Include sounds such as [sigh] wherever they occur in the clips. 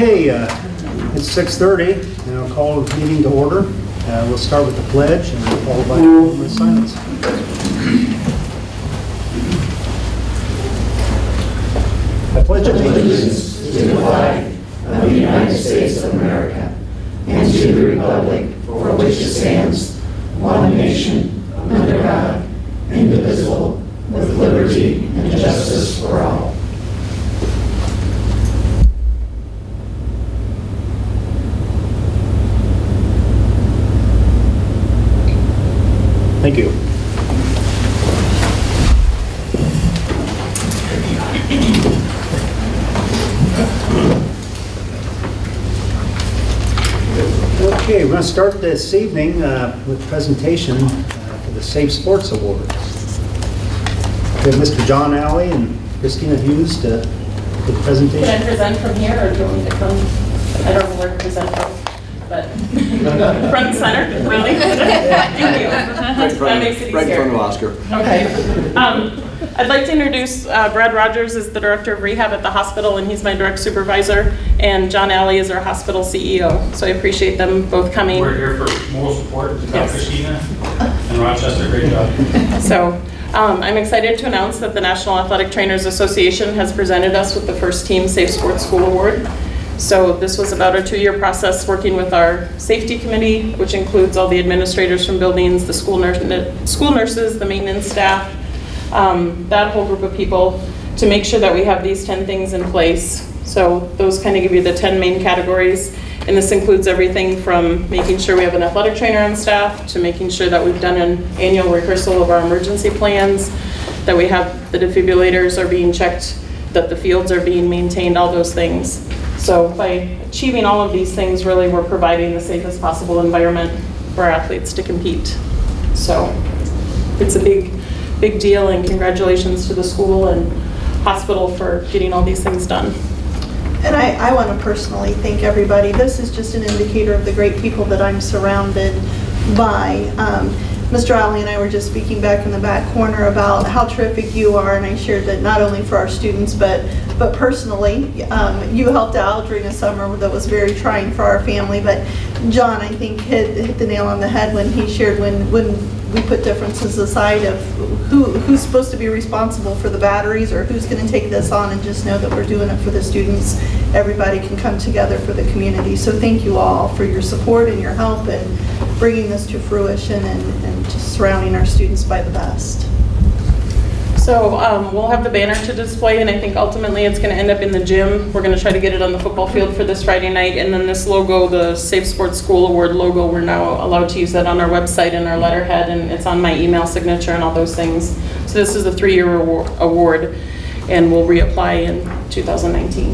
Okay, uh, it's 6:30, and I'll call the meeting to order. Uh, We'll start with the pledge, and we'll follow by moment of silence. I pledge allegiance to the flag of the United States of America and to the republic for which it stands, one nation, under God, indivisible, with liberty and justice for all. Thank you. Okay, we're going to start this evening uh, with a presentation uh, for the Safe Sports Award. We have Mr. John Alley and Christina Hughes to give the Can I present from here, or do you want me to come? I don't know where to present from, but [laughs] front and center, really? [laughs] Thank you. Right in front That of- makes it Right in front of. Oscar. Okay. Um, I'd like to introduce uh, Brad Rogers is the Director of Rehab at the hospital, and he's my direct supervisor, and John Alley is our hospital CEO. So I appreciate them both coming. We're here for moral support, to Yes. Christina and Rochester, great job. [laughs] So um, I'm excited to announce that the National Athletic Trainers Association has presented us with the first Team Safe Sports School Award. So this was about a two-year process working with our safety committee, which includes all the administrators from buildings, the school nurse, school nurses, the maintenance staff, um, that whole group of people, to make sure that we have these 10 things in place. So those kind of give you the 10 main categories. And this includes everything from making sure we have an athletic trainer on staff, to making sure that we've done an annual rehearsal of our emergency plans, that we have the defibrillators are being checked, that the fields are being maintained, all those things. So by achieving all of these things, really, we're providing the safest possible environment for athletes to compete. So it's a big, big deal, and congratulations to the school and hospital for getting all these things done. And I, I want to personally thank everybody. This is just an indicator of the great people that I'm surrounded by. Um, Mr. Alley and I were just speaking back in the back corner about how terrific you are, and I shared that not only for our students, but, but personally. Um, You helped out during a summer that was very trying for our family, but John, I think, hit, hit the nail on the head when he shared when, when we put differences aside of who, who's supposed to be responsible for the batteries or who's going to take this on and just know that we're doing it for the students. Everybody can come together for the community. So thank you all for your support and your help and bringing this to fruition and, and just surrounding our students by the best. So um, we'll have the banner to display, and I think ultimately it's going to end up in the gym. We're going to try to get it on the football field for this Friday night, and then this logo, the Safe Sports School Award logo, we're now allowed to use that on our website and our letterhead, and it's on my email signature and all those things. So this is a three-year award, and we'll reapply in 2019.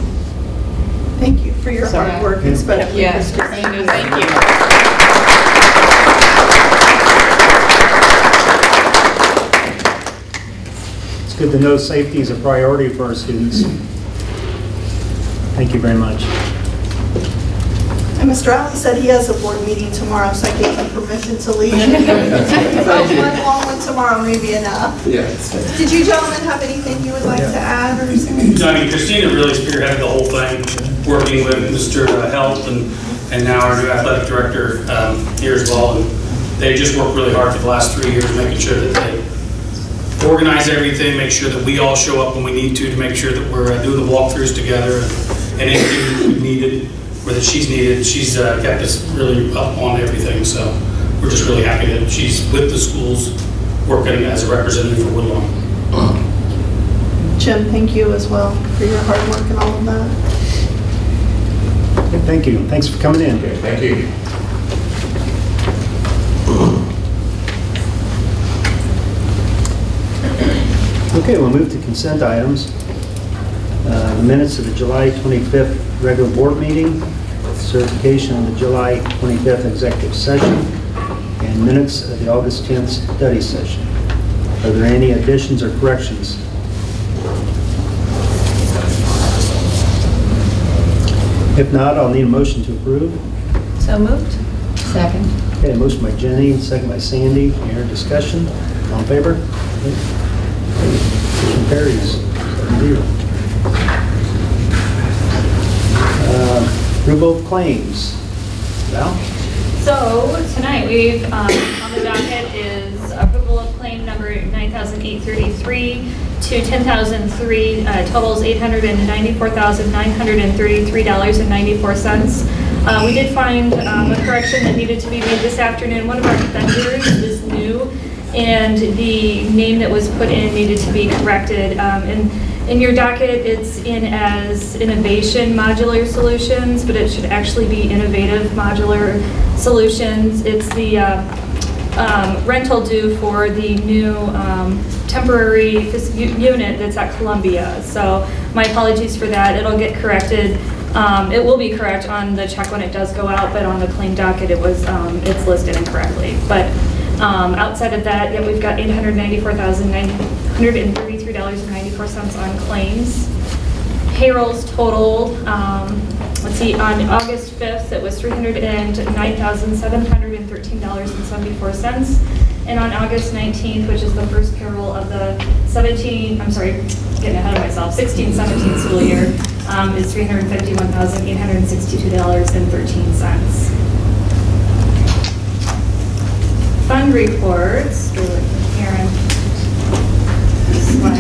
Thank you for your hard work, especially Yes, for Christina, thank you. Good to know safety is a priority for our students. Thank you very much. And Mr. Alley said he has a board meeting tomorrow, so I gave him permission to leave. [laughs] About [laughs] one long one tomorrow may be enough. Yes. Did you gentlemen have anything you would like to add or something? I mean, Christina really spearheaded the whole thing, working with Mr. Health and, and now our new athletic director um, here as well. And they just worked really hard for the last three years, making sure that they organize everything, make sure that we all show up when we need to, to make sure that we're uh, doing the walkthroughs together and anything we needed, or that she's needed, she's uh, kept us really up on everything. So we're just really happy that she's with the schools, working as a representative for Woodlawn. Jim, thank you as well for your hard work and all of that. Thank you. Thanks for coming in. Thank you. Okay, we'll move to consent items. Uh, The minutes of the July 25th regular board meeting, certification of the July 25th executive session, and minutes of the August 10th study session. Are there any additions or corrections? If not, I'll need a motion to approve. So moved? Second. Okay, a motion by Jenny, second by Sandy. Any other discussion? All in favor? Motion carries. Seven zero. Uh, Approval of claims. Val? So tonight, we've, um, on the docket is approval of claim number 9,833 to 10,003, uh, totals $894,933.94. Uh, We did find um, a correction that needed to be made this afternoon. One of our vendors is new, and the name that was put in needed to be corrected. Um, And in your docket, it's in as Innovation Modular Solutions, but it should actually be Innovative Modular Solutions. It's the uh, um, rental due for the new um, temporary unit that's at Columbia. So my apologies for that. It'll get corrected. Um, It will be correct on the check when it does go out, but on the claim docket, it was, um, it's listed incorrectly. But um, outside of that, yeah, we've got $894,933.94 on claims. Payrolls totaled, um, let's see, on August 5th, it was $309,713.74. And on August 19th, which is the first payroll of the 17, I'm sorry, getting ahead of myself, 16, 17 school year, um, is $351,862.13. Fund reports, Karen. This one.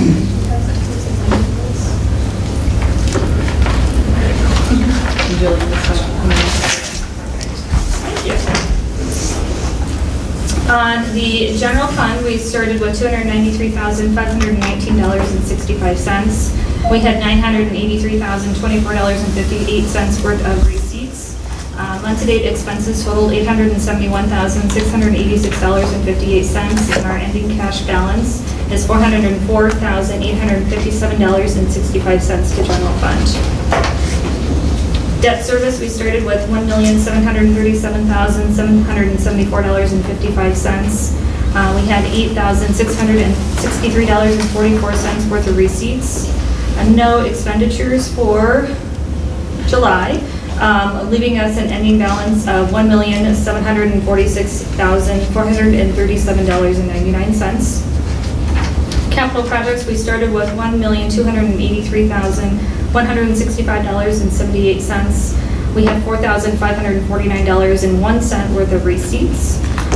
On the general fund, we started with $293,519.65. We had $983,024.58 worth of Month-to-date expenses totaled $871,686.58, and our ending cash balance is $404,857.65 to general fund. Debt service, we started with one million, seven hundred and thirty-seven thousand, seven hundred and seventy-four dollars and fifty-five cents. Uh, we had eight thousand, six hundred and sixty-three dollars and forty-four cents worth of receipts. Uh, no expenditures for July, um, leaving us an ending balance of one million, seven hundred and forty-six thousand, four hundred and thirty-seven dollars and ninety-nine cents. Capital projects, we started with one million, two hundred and eighty-three thousand, one hundred and sixty-five dollars and seventy-eight cents. We had four thousand, five hundred and forty-nine dollars and one cent worth of receipts.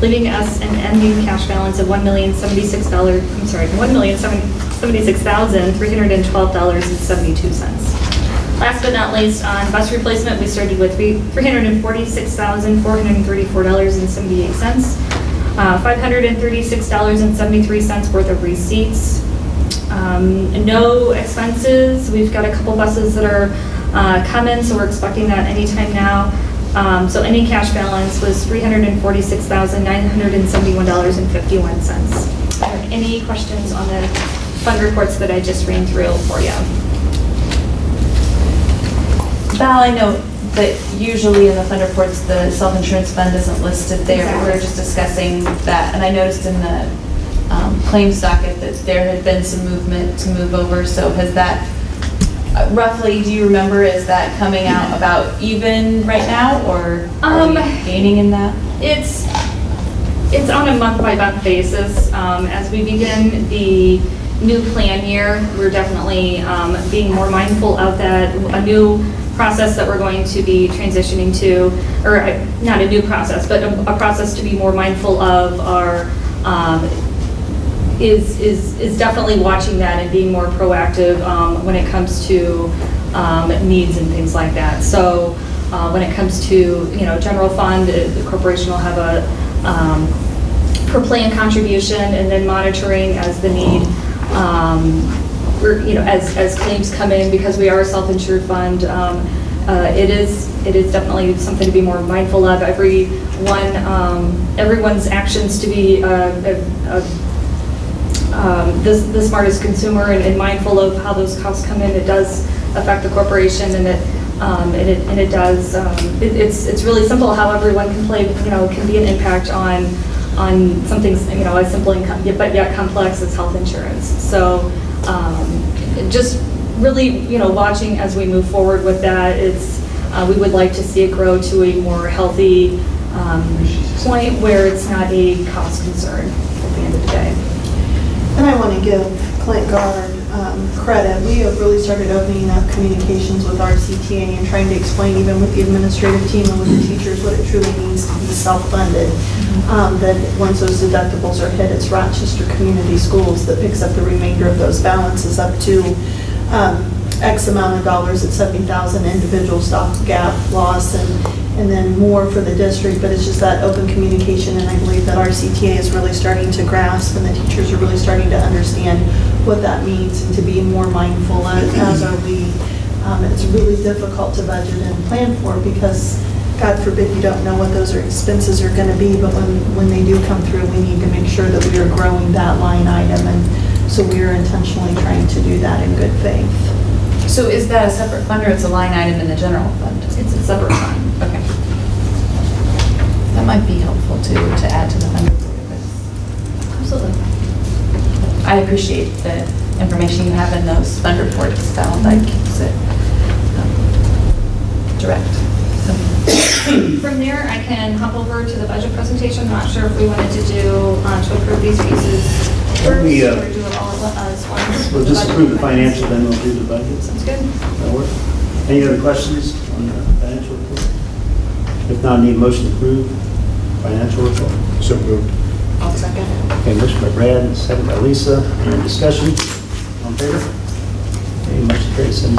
leaving us an ending cash balance of one million seventy-six dollars, I'm sorry, one million seventy-six thousand three hundred and twelve dollars and seventy-two cents. Last but not least, on bus replacement, we started with three hundred and forty-six thousand, four hundred and thirty-four dollars and seventy-eight cents. Uh, five hundred and thirty-six dollars and seventy-three cents worth of receipts. Um, no expenses. We've got a couple buses that are, uh, coming, so we're expecting that anytime now. Um, so any cash balance was three hundred and forty-six thousand, nine hundred and seventy-one dollars and fifty-one cents. Any questions on the fund reports that I just ran through for you? Val, I know that usually in the fund reports, the self-insurance fund isn't listed there. but We were just discussing that, and I noticed in the um, claims docket that there had been some movement to move over, so has that, uh, roughly, do you remember, is that coming out about even right now, or are Um, we gaining in that? It's, it's on a month-by-month basis. Um, As we begin the new plan year, we're definitely um, being more mindful of that, a new process that we're going to be transitioning to, or uh, not a new process, but a a process to be more mindful of our, um, is, is, is definitely watching that and being more proactive um, when it comes to um, needs and things like that. So uh, when it comes to, you know, general fund, the corporation will have a um, per plan contribution and then monitoring as the need, um, you know, as, as claims come in, because we are a self-insured fund, um, uh, it is, it is definitely something to be more mindful of. Everyone, um, everyone's actions to be uh, a- a um, the the smartest consumer and and mindful of how those costs come in. It does affect the corporation, and it Um, And it, and it does, um, it- it's, it's really simple how everyone can play, you know, can be an impact on, on something, you know, as simple and but yet complex as health insurance. So um, just really, you know, watching as we move forward with that, it's, uh, we would like to see it grow to a more healthy um, point where it's not a cost concern at the end of the day. I want to give Clint Guard um, credit. We have really started opening up communications with our CTA and trying to explain even with the administrative team and with the teachers what it truly means to be self-funded. Um, That once those deductibles are hit, it's Rochester Community Schools that picks up the remainder of those balances up to um, X amount of dollars at 70,000 individual stop gap loss and, and then more for the district, but it's just that open communication, and I believe that our CTA is really starting to grasp, and the teachers are really starting to understand what that means and to be more mindful, as as are we. Um, It's really difficult to budget and plan for because, God forbid, you don't know what those expenses are going to be, but when, when they do come through, we need to make sure that we are growing that line item, and so we are intentionally trying to do that in good faith. So is that a separate fund or it's a line item in the general fund? It's a separate fund. Okay. That might be helpful too, to add to the fund report. Absolutely. I appreciate the information you have in those fund reports. That one like keeps it um, direct. So, From there, I can hop over to the budget presentation. I'm not sure if we wanted to do, uh, to approve these pieces first, we, uh, do it all at once? We'll just approve the financial, then we'll do the budget. Sounds good. That work? Any other questions on the financial report? If not, need a motion to approve financial report. So moved. I'll second. Okay, motion by Brad, and second by Lisa. Any discussion? On favor? Okay, motion carries. And-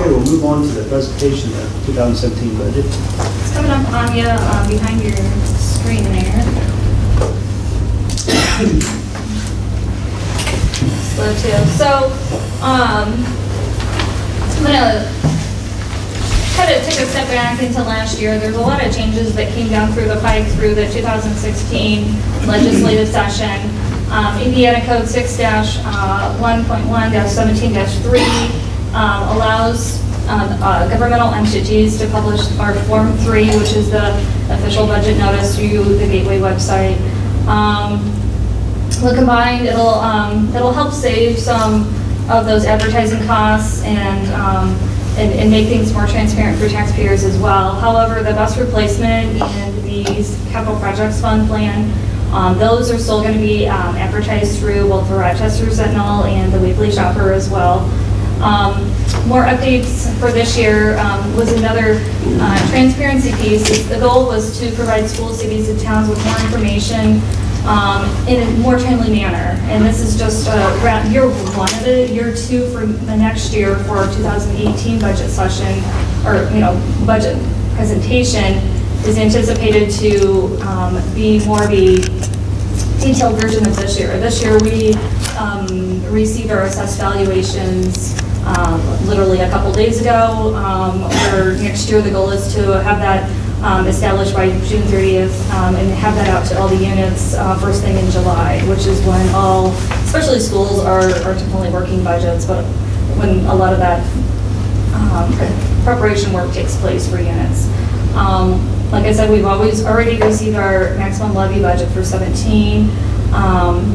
Okay, we'll move on to the presentation of 2017 budget. It's coming up on you, uh, behind your screen there. [coughs] [coughs] Too. So, um, I'm gonna kind of take a step back into last year. There's a lot of changes that came down through the pike through the 2016 [clears throat] legislative session. Um, Indiana Code 6-1.1-17-3 um, allows um, uh, governmental entities to publish our Form 3, which is the official budget notice through the Gateway website. Um, well, combined, it'll, um, it'll help save some of those advertising costs and, um, and, and make things more transparent for taxpayers as well. However, the bus replacement and the capital projects fund plan, um, those are still gonna be, um, advertised through both the Rochester Sentinel and the Weekly Shopper as well. Um, More updates for this year um, was another uh, transparency piece. The goal was to provide schools, cities, and towns with more information um, in a more timely manner. And this is just uh, year one of it. Year two for the next year for our 2018 budget session, or, you know, budget presentation is anticipated to um, be more of a detailed version of this year. This year, we um, received our assessed valuations um, literally a couple days ago. Um, next year, the goal is to have that um, established by June 30th um, and have that out to all the units uh, first thing in July, which is when all, especially schools, are are typically working budgets, but when a lot of that um, preparation work takes place for units. Um, Like I said, we've always already received our maximum levy budget for 17. um,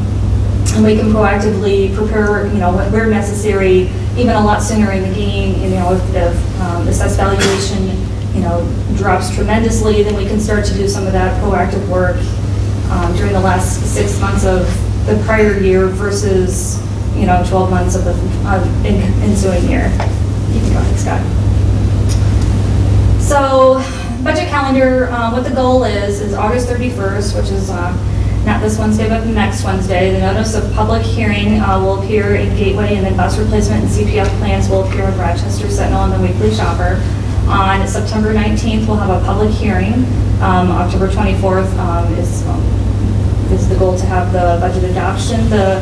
And we can proactively prepare, you know, where necessary, even a lot sooner in the game, you know, if the um, assessed valuation, you know, drops tremendously, then we can start to do some of that proactive work um, during the last six months of the prior year versus, you know, 12 months of the of en- ensuing year. You can go ahead, Scott. So, budget calendar, uh, what the goal is, is August 31st, which is uh, not this Wednesday, but next Wednesday. The notice of public hearing uh, will appear in Gateway, and then bus replacement and CPF plans will appear in Rochester Sentinel and the Weekly Shopper. On September 19th, we'll have a public hearing. Um, October 24th um, is um, is the goal to have the budget adoption. The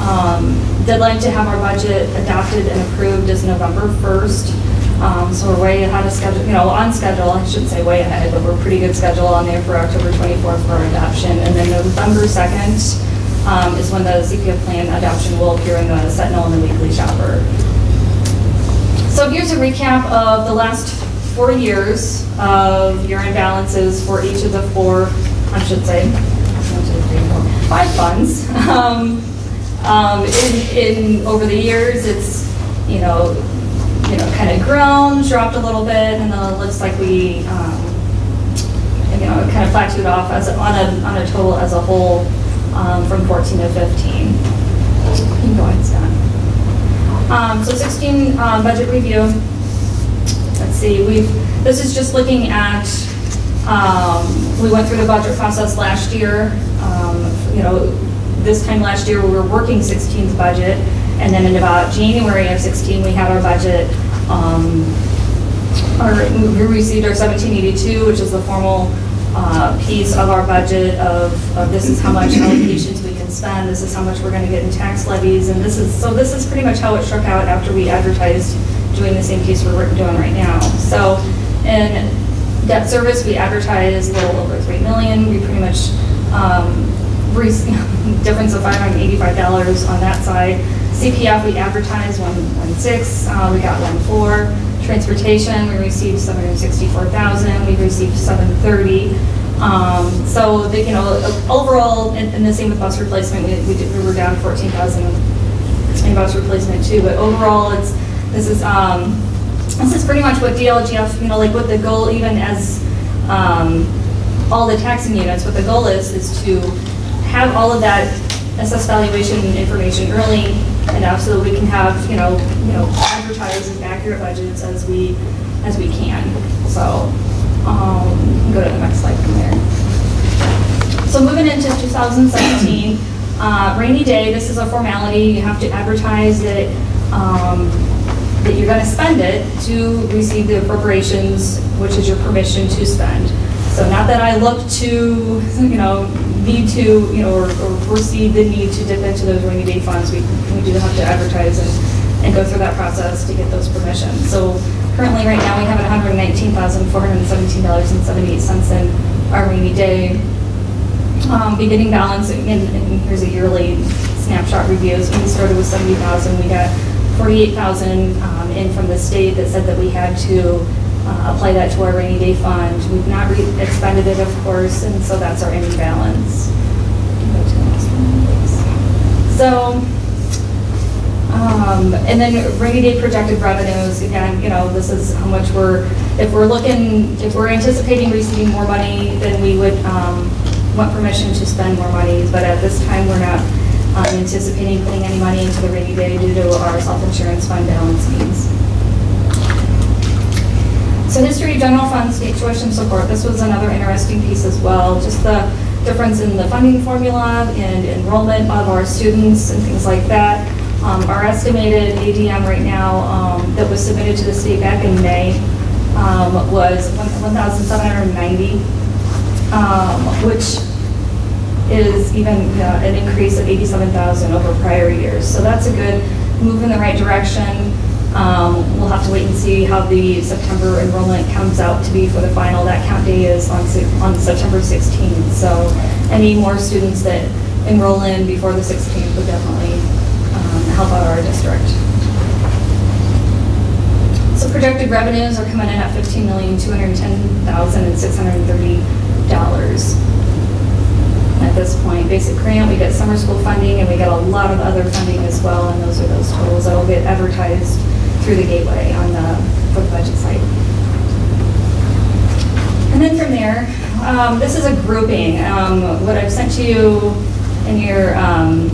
um, deadline to have our budget adopted and approved is November 1st. Um, So we're way ahead of schedule, you know, on schedule, I shouldn't say way ahead, but we're pretty good schedule on there for October 24th for our adoption. And then November 2nd um, is when the CPF plan adoption will appear in the Sentinel and the Weekly Shopper. So here's a recap of the last four years of year-end balances for each of the four, I should say, five funds. Um, um, In, in, over the years, it's, you know, you know, kind of grown, dropped a little bit, and then it looks like we, um, you know, kind of plateaued off as, a- on a, on a total as a whole um, from 14 to 15. You can go ahead, Scott. Um, So 16, um, budget review. Let's see, we've, this is just looking at, um, we went through the budget process last year. Um, You know, this time last year, we were working 16th budget, and then in about January of 16, we had our budget, um, our, we received our 1782, which is the formal uh, piece of our budget of, of this is how much allocations spend, this is how much we're gonna get in tax levies, and this is, so this is pretty much how it struck out after we advertised doing the same piece we're doing right now. So in debt service, we advertised a little over 3 million, we pretty much, um, re- [laughs] difference of $585 on that side. CPF, we advertised 116, uh, we got 1.4. Transportation, we received 764,000, we received 730. Um, So, the- you know, overall, and and the same with bus replacement, we we did- we were down 14,000 in bus replacement too, but overall, it's, this is, um, this is pretty much what DLGF, you know, like what the goal even as, um, all the taxing units, what the goal is, is to have all of that assessed valuation information early enough so that we can have, you know, you know, advertise as accurate budgets as we, as we can. So, um, go to the next slide from there. So moving into 2017, uh, rainy day, this is a formality, you have to advertise that, um, that you're gonna spend it to receive the appropriations, which is your permission to spend. So not that I look to, you know, need to, you know, or or foresee the need to dip into those rainy day funds, we, we do have to advertise and, and go through that process to get those permissions. So currently, right now, we have hundred nineteen thousand, four hundred and seventeen dollars and seventy-eight cents in our rainy day um, beginning balance, and, and here's a yearly snapshot reviews. We started with seventy thousand, we got forty-eight thousand, um, in from the state that said that we had to, uh, apply that to our rainy day fund. We've not expended it, of course, and so that's our ending balance. So, um, And then rainy day projected revenues, again, you know, this is how much we're, if we're looking, if we're anticipating receiving more money, then we would um, want permission to spend more money. But at this time, we're not um, anticipating putting any money into the rainy day due to our self-insurance fund balance needs. So history, general fund, state tuition support, this was another interesting piece as well, just the difference in the funding formula and enrollment of our students and things like that. Um, Our estimated ADM right now um, that was submitted to the state back in May um, was 1,790, um, which is even uh, an increase of 87,000 over prior years. So that's a good move in the right direction. Um, We'll have to wait and see how the September enrollment comes out to be for the final. That count day is on on September 16th. So any more students that enroll in before the 16th would definitely um, help out our district. So projected revenues are coming in at $15,210,630 at this point. Basic grant, we get summer school funding, and we get a lot of other funding as well, and those are those totals that will get advertised through the gateway on the, the budget site. And then from there, um, this is a grouping. Um, What I've sent to you in your, um,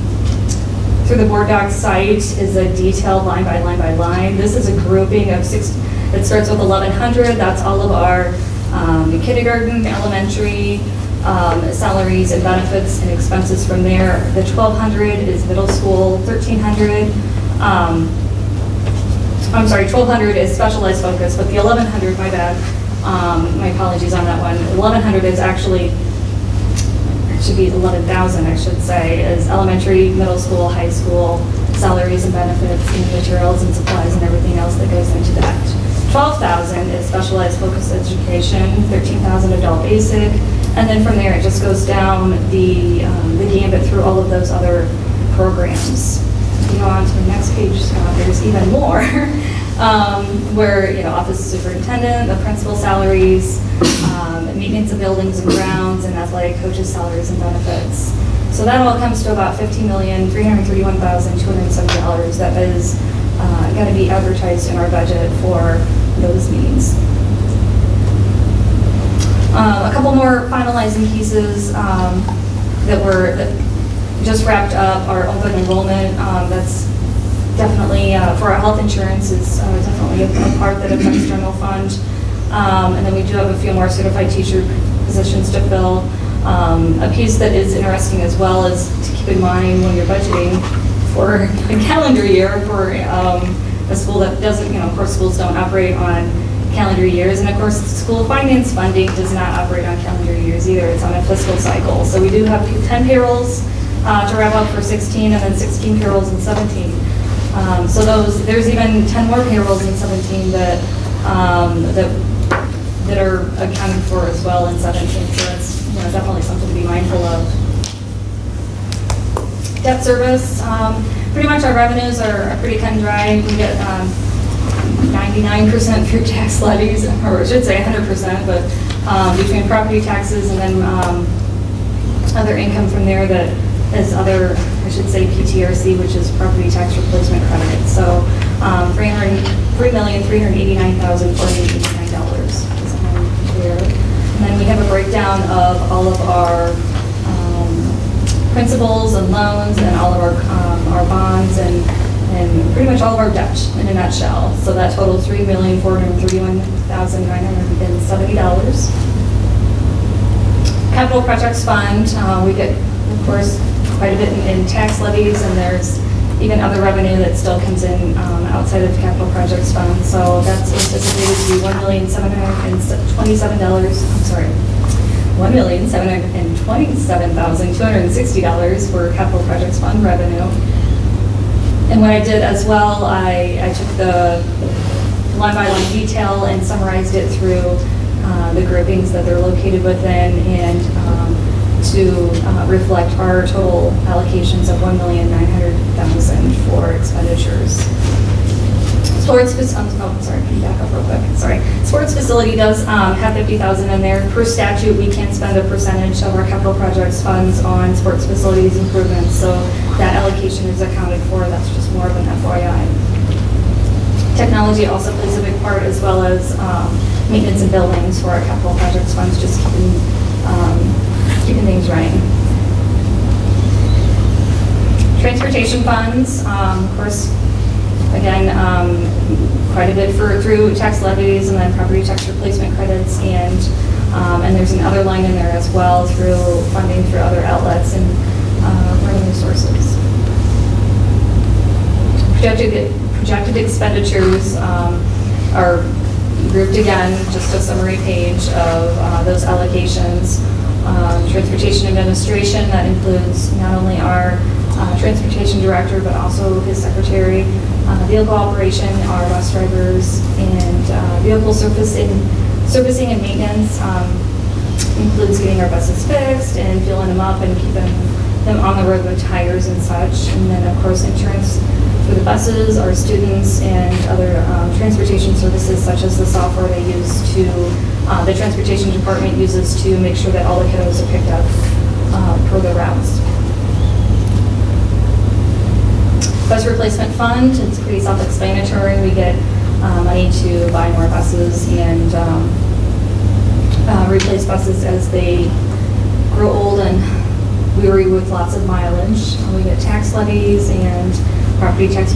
through the board docs site is a detailed line by line by line. This is a grouping of six, it starts with 1,100, that's all of our um, kindergarten, elementary, um, salaries and benefits and expenses from there. The 1,200 is middle school, 1,300, um, I'm sorry, 1,200 is specialized focus, but the 1,100, my bad, um, my apologies on that one. 1,100 is actually should be 11,000, I should say, is elementary, middle school, high school, salaries and benefits, and materials and supplies and everything else that goes into that. 12,000 is specialized focus education, 13,000 adult basic, and then from there, it just goes down the, um, the gambit through all of those other programs. You go on to the next page, there's even more. [laughs] um, where, you know, office superintendent, the principal salaries, um, maintenance of buildings and grounds, and athletic coaches' salaries and benefits. So that all comes to about fifteen million, three hundred thirty-one thousand, two hundred and seventy dollars that is, uh, gotta be advertised in our budget for those meetings. Um, A couple more finalizing pieces um, that were, that just wrapped up our open enrollment. Um, That's definitely, uh, for our health insurance is uh, definitely a a part that affects general fund. Um, And then we do have a few more certified teacher positions to fill. Um, A piece that is interesting as well is to keep in mind when you're budgeting for [laughs] a calendar year for um, a school that doesn't, you know, of course, schools don't operate on calendar years. And of course, school finance funding does not operate on calendar years either. It's on a fiscal cycle. So we do have 10 payrolls uh, to wrap up for 16 and then 16 payrolls in 17. Um, So those, there's even 10 more payrolls in 17 that, um, that, that are accounted for as well in 17. So that's, you know, definitely something to be mindful of. Debt service, um, pretty much our revenues are are pretty cut and dry. We get um, 99% through tax levies, [laughs] or I should say 100%, but um, between property taxes and then um, other income from there that is other, I should say PTRC, which is property tax replacement credit. So um, $389,489 is on there. And then we have a breakdown of all of our um, principals and loans and all of our, um, our bonds and, and pretty much all of our debt in a nutshell. So that totals three million, four hundred and thirty-one thousand, nine hundred and seventy dollars. Capital Projects Fund, uh, we get, of course, quite a bit in in tax levies, and there's even other revenue that still comes in um, outside of Capital Projects Fund. So that's anticipated to be one million, seven hundred and twenty-seven dollars, I'm sorry, one million, seven hundred and twenty-seven thousand, two hundred and sixty dollars for Capital Projects Fund revenue. And what I did as well, I, I took the line-by-line detail and summarized it through uh, the groupings that they're located within and um, to uh, reflect our total allocations of 1,900,000 for expenditures. Sports, oh, sorry, back up real quick, sorry. Sports facility does um, have 50,000 in there. Per statute, we can spend a percentage of our capital projects funds on sports facilities improvements, so that allocation is accounted for, that's just more of an FYI. Technology also plays a big part, as well as um, maintenance and buildings for our capital projects funds, just keeping, um, keeping things running. Transportation funds, um, of course, again, um, quite a bit for, through tax levies and then property tax replacement credits and, um, and there's another line in there as well through funding through other outlets and uh, revenue sources. Projected, projected expenditures um, are grouped again, just a summary page of uh, those allocations. Um, Transportation administration, that includes not only our uh, transportation director, but also his secretary. Uh, Vehicle operation, our bus drivers, and uh, vehicle servicing and maintenance um, includes getting our buses fixed and filling them up and keeping them on the road with tires and such. And then, of course, insurance for the buses, our students, and other um, transportation services such as the software they use to, uh, the transportation department uses to make sure that all the kiddos are picked up uh, per the routes. Bus replacement fund, it's pretty self-explanatory. We get uh, money to buy more buses and um, uh, replace buses as they grow old and weary with lots of mileage. We get tax levies and property tax,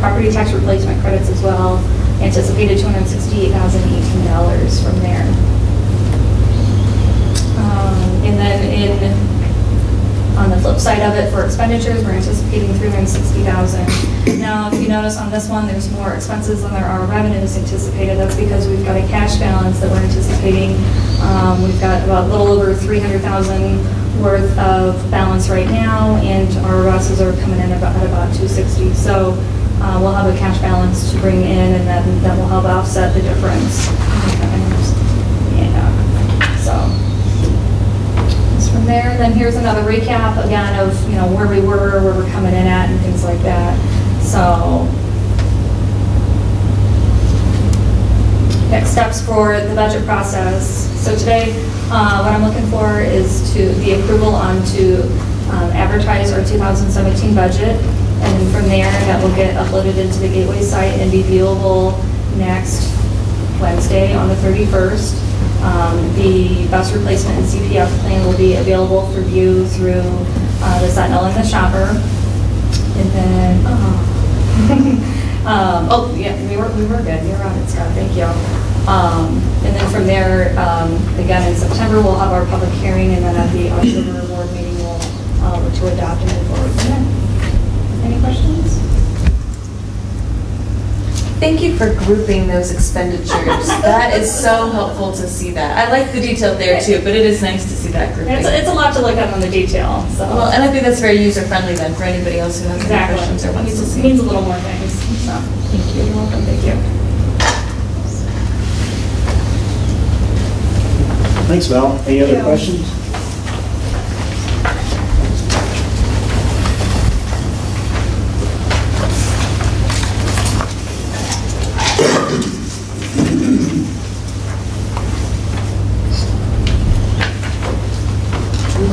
property tax replacement credits as well. Anticipated $268,018 from there. Um, And then in on the flip side of it, for expenditures, we're anticipating 360,000. Now, if you notice on this one, there's more expenses than there are revenues anticipated. That's because we've got a cash balance that we're anticipating. Um, We've got about a little over 300,000 worth of balance right now, and our buses are coming in about, at about 260. So uh, we'll have a cash balance to bring in, and then that will help offset the difference. Yeah, so from there. Then here's another recap again of, you know, where we were, where we're coming in at and things like that. So Next steps for the budget process. So today, uh, what I'm looking for is to, the approval on to um, advertise our 2017 budget. And then from there, that will get uploaded into the Gateway site and be viewable next Wednesday on the 31st. Um, The bus replacement and CPF plan will be available for view through uh, the Sentinel and the Shopper. And then, oh. [laughs] Um, oh, yeah, we were, we were good, were on it, Scott, thank you. Um, and then from there, um, again, in September, we'll have our public hearing, and then at the October board meeting, we'll, uh, look to adopt and move forward from there. Any questions? Thank you for grouping those expenditures. That is so helpful to see that. I like the detail there too, but it is nice to see that grouping. It's, it's a lot to look at on the detail, so. Well, and I think that's very user-friendly then for anybody else who has any questions or wants to Means- see. Means a little more things, so, thank you, you're welcome, thank you. Thanks, Val. Any other Yeah. questions?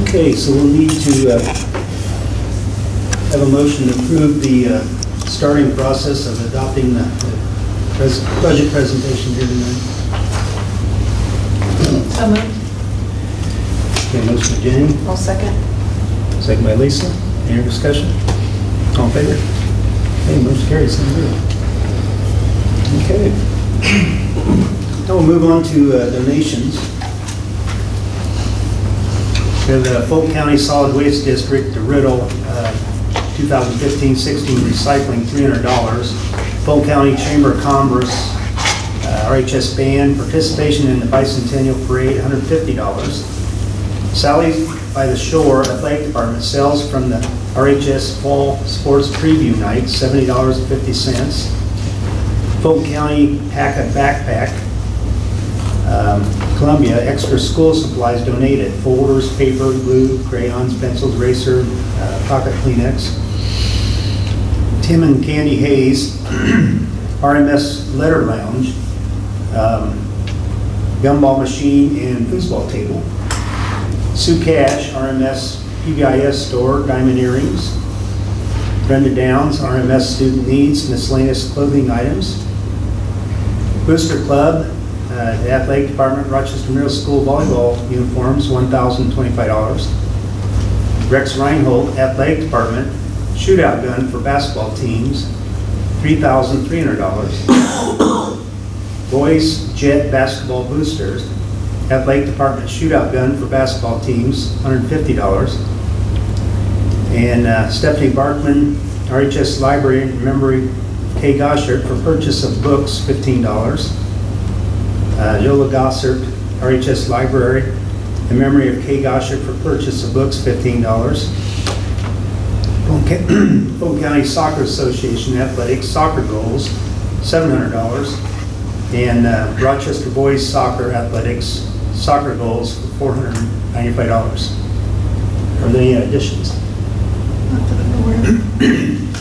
Okay, so we'll need to uh, have a motion to approve the uh, starting process of adopting the the pres- budget presentation here tonight. So moved. Okay, motion by Jenny, I'll second. second by Lisa. Any discussion? All in favor? Okay, motion carries, seven zero. Okay. Now we'll move on to uh, donations. We have the Fulton County Solid Waste District, the Riddle, uh, 2015-16 recycling, $300. Fulton County Chamber of Commerce, uh, RHS Band, participation in the bicentennial parade, $150. Sally's by the Shore Athletic Department sales from the RHS Fall Sports Preview Night, $70.50. Fulton County Pack a Backpack, um, Columbia, extra school supplies donated, folders, paper, glue, crayons, pencils, eraser, uh, pocket Kleenex. Tim and Candy Hayes, [clears throat] RMS Letter Lounge, um, gumball machine and foosball table. Sue Cash, RMS PBIS store, diamond earrings. Brenda Downs, RMS student needs, miscellaneous clothing items. Booster Club, uh, the athletic department, Rochester Middle School volleyball uniforms, $1,025. Rex Reinhold, athletic department, shootout gun for basketball teams, $3,300. Boys Jet basketball boosters, athletic department shootout gun for basketball teams, $150. And uh, Stephanie Barkman, RHS Library, in memory Kay Goshert for purchase of books, $15. Uh, Yola Goshert, RHS Library, in memory of Kay Goshert for purchase of books, $15. Fulton [clears throat] County Soccer Association Athletics Soccer Goals, $700. And uh, Rochester Boys Soccer Athletics Soccer Goals for $495. Are there any additions? Not that I'm aware of. [coughs]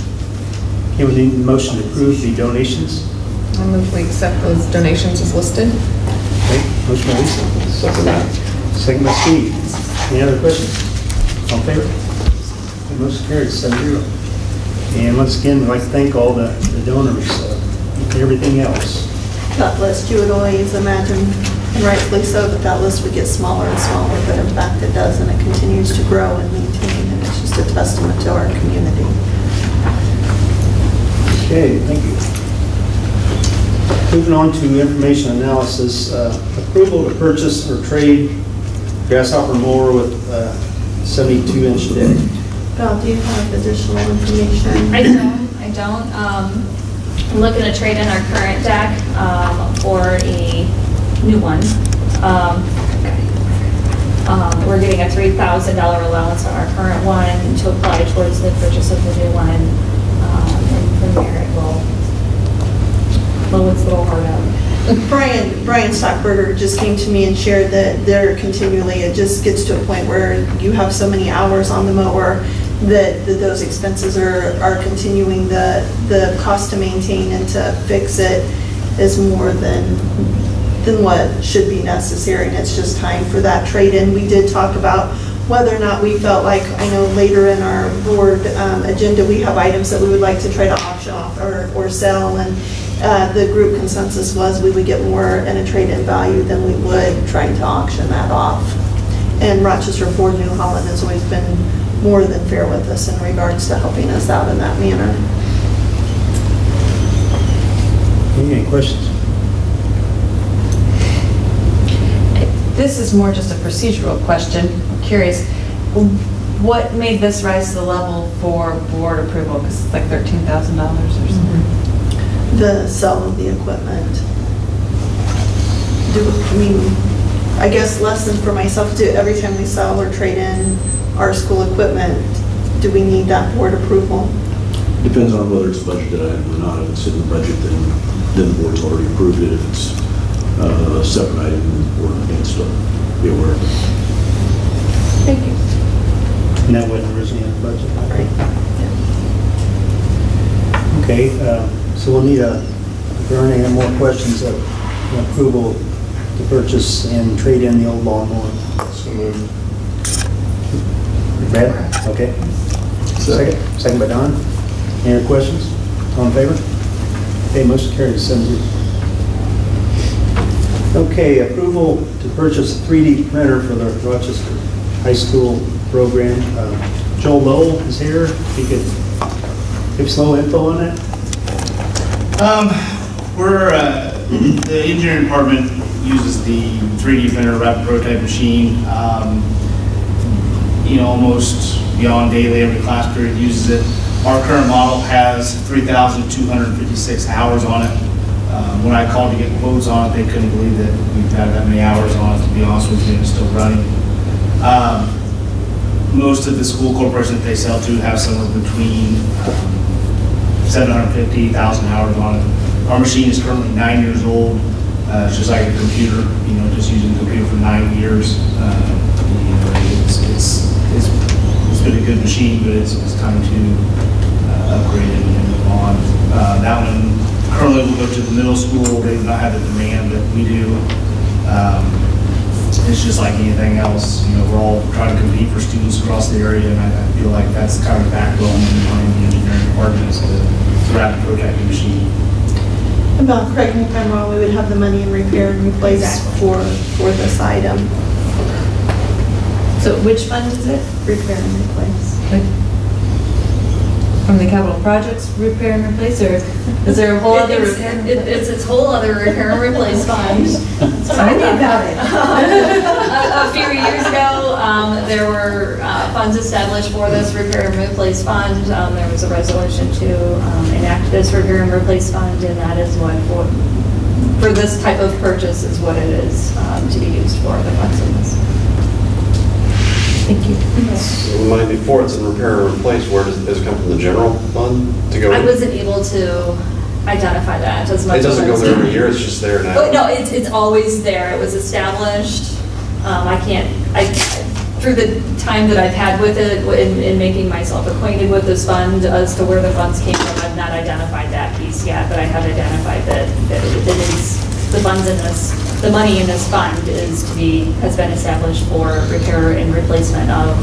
Okay, we need a motion to approve the donations. I move we accept those donations as listed. Okay, motion by Lisa. Second by. Second by Steve. Any other questions? All in favor? Okay, Motion carries seven zero. And once again, I'd like to thank all the the donors, uh, and everything else. That list, you would always imagine, and rightfully so, that that list would get smaller and smaller, but in fact it does, and it continues to grow and maintain, and it's just a testament to our community. Okay, thank you. Moving on to information analysis, uh, approval to purchase or trade grasshopper mower with 72-inch deck. Val, do you have additional information? I don't, I don't. Um, Looking to trade in our current deck um, for a new one. Um, um, We're getting a $3,000 allowance on our current one to apply towards the purchase of the new one. Um, And from there, it will, lower its little heart out. Brian, Brian Stockburger just came to me and shared that they're continually, it just gets to a point where you have so many hours on the mower that that those expenses are, are continuing, the, the cost to maintain and to fix it is more than than what should be necessary, and it's just time for that trade-in. We did talk about whether or not we felt like, I know later in our board um, agenda, we have items that we would like to try to auction off or, or sell, and uh, the group consensus was we would get more in a trade-in value than we would trying to auction that off. And Rochester Ford New Holland has always been more than fair with us in regards to helping us out in that manner. Any questions? This is more just a procedural question. I'm curious, what made this rise to the level for board approval? Because it's like $13,000 or something. Mm-hmm. The sale of the equipment. Do, I mean, I guess lesson for myself, do, every time we sell or trade in our school equipment, do we need that board approval? Depends on whether it's a budgeted item or not. If it's in the budget, then, then the board's already approved it. If it's uh, a separate item, then the board needs to be aware of it. Thank you. And that wasn't originally in the budget? Right. Okay, uh, so we'll need a, if there aren't any more questions, of approval to purchase and trade in the old lawnmower. So moved. Brad? Okay. Second, second by Don. Any other questions? All in favor? Okay, motion carries seven zero. Okay, approval to purchase a 3D printer for the Rochester High School program. Uh, Joel Lowell is here. If he could give us a little info on that. Um, we're, uh, the engineering department uses the 3D printer rapid prototype machine, um, you know, almost beyond daily, every class period uses it. Our current model has 3,256 hours on it. Um, When I called to get quotes on it, they couldn't believe that we've had that many hours on it, to be honest with you, and it's still running. Um, Most of the school corporations that they sell to have somewhere between um, 750, 1,000 hours on it. Our machine is currently nine years old. Uh, It's just like a computer, you know, just using a computer for nine years. Uh, it's, it's been a good machine, but it's, it's time to uh, upgrade it and move on. Uh, That one currently will go to the middle school. They do not have the demand that we do. Um, It's just like anything else, you know, we're all trying to compete for students across the area, and I I feel like that's kind of the backbone behind the engineering department is the the rapid prototyping machine. About, correct me if I'm wrong, we would have the money in repair and replace for, for this item. So which fund is it? Repair and replace. From the capital projects repair and replace, or is there a whole other It's- it- It's its whole other repair and replace fund. [laughs] Tell me about it. [laughs] A a few years ago, um, there were uh, funds established for this repair and replace fund. Um, There was a resolution to um, enact this repair and replace fund, and that is what, what- for this type of purchase is what it is um, to be used for, the funds in this. Thank you. Remind me, before it's in repair or replace, where does, does it come from the general fund to go? I in? wasn't able to identify that as much It doesn't I go was there every year, it's just there now? Oh, no, it's, it's always there. It was established. Um, I can't, I, through the time that I've had with it, in, in making myself acquainted with this fund as to where the funds came from, I've not identified that piece yet, but I have identified that, that it that is, the funds in this, the money in this fund is to be, has been established for repair and replacement of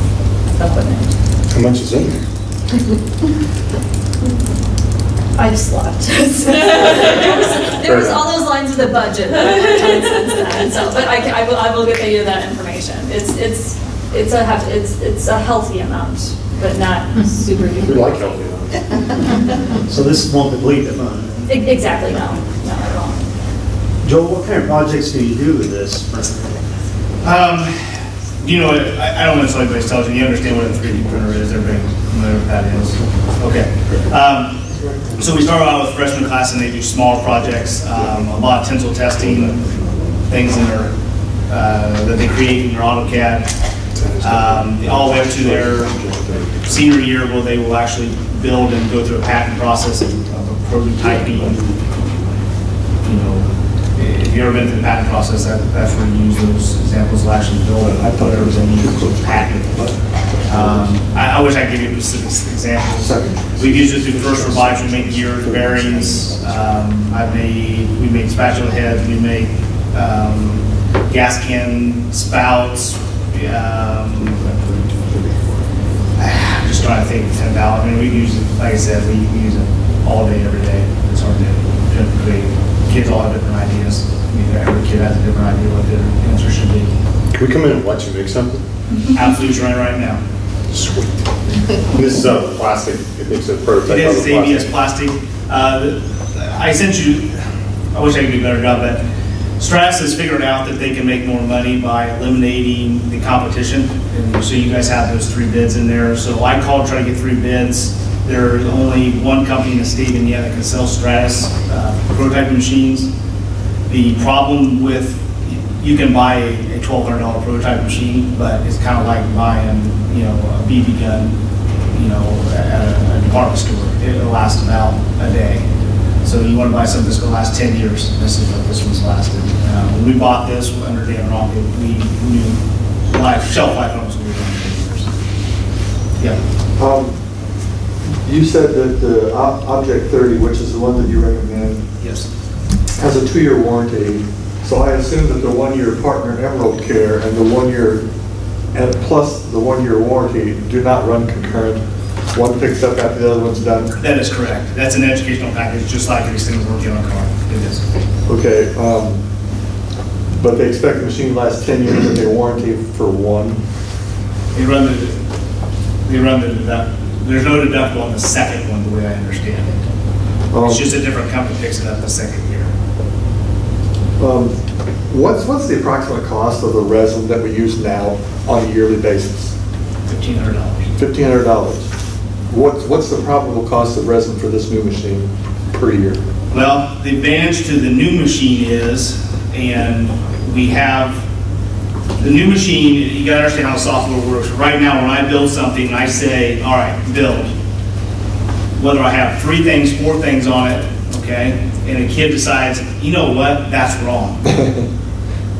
equipment. How much is in there? [laughs] I've slept. [laughs] [laughs] There was- There was all those lines of the budget that I've done since then, so, but I, I will, I will get you that information. It's, it's, it's a, hef- it's, it's a healthy amount, but not super We duper. like helping out. So this won't deplete the fund. Exactly, no, no, at all. Joel, what kind of projects do you do with this? Um, you know, I, I don't know if anybody's tells you, you understand what a 3D printer is, everybody familiar with that is? Okay. Um, so we start out with freshman class and they do small projects, um, a lot of tensile testing, things in their, uh, that they create in their AutoCAD. Um, all the way up to their senior year where they will actually build and go through a patent process of of a prototyping you know, if you've ever been through the patent process, that, that's where you use those examples to actually build it. I thought everything was a new patent, but, um, I, I wish I could give you specific examples. We've used it through first robotics, we make gears, bearings, um, I've made, we make spatula heads, we make, um, gas can spouts, um, I'm just trying to think, ten dollars, I mean, we use it, like I said, we use it all day, every day. It's hard to, to create, kids all have different ideas. I mean, every kid has a different idea what their answer should be. Can we come in and watch you make something? Absolutely right, right now. Sweet. This is a plastic, it's a prototype It is a ABS plastic. plastic. Uh, I sent you, I wish I could do a better job, but Stratasys has figured out that they can make more money by eliminating the competition. And so you guys have those three bids in there. So I called, trying to get three bids. There's only one company in the state Indiana that can sell Stratasys uh, prototype machines. The problem with, you can buy a $1,200 prototype machine, but it's kind of like buying, you know, a BB gun, you know, at a- department store. It'll last about a day. So you want to buy something that's going to last 10 years. This is what this one's lasted. Uh, When we bought this under Dan Ronk, we knew life, shelf life to be around 10 years. Yeah. Um, You said that the Ob- Object 30, which is the one that you recommend, Yes. has a two-year warranty. So I assume that the one-year partner Emerald Care and the one-year, and plus the one-year warranty do not run concurrent. One picks up after the other one's done. That is correct. That's an educational package, just like an extended warranty on a car. It is. Okay, um, but they expect the machine to last 10 years and they warranty for one. They run the, they run the, deduct- there's no deductible on the second one, the way I understand it. Um, It's just a different company picks it up the second year. Um, What's, what's the approximate cost of the resin that we use now on a yearly basis? Fifteen hundred dollars. $1,500. What's, what's the probable cost of resin for this new machine per year? Well, the advantage to the new machine is, and we have, the new machine, you gotta understand how software works. Right now, when I build something, I say, all right, build, whether I have three things, four things on it, okay? And a kid decides, you know what, that's wrong. [laughs]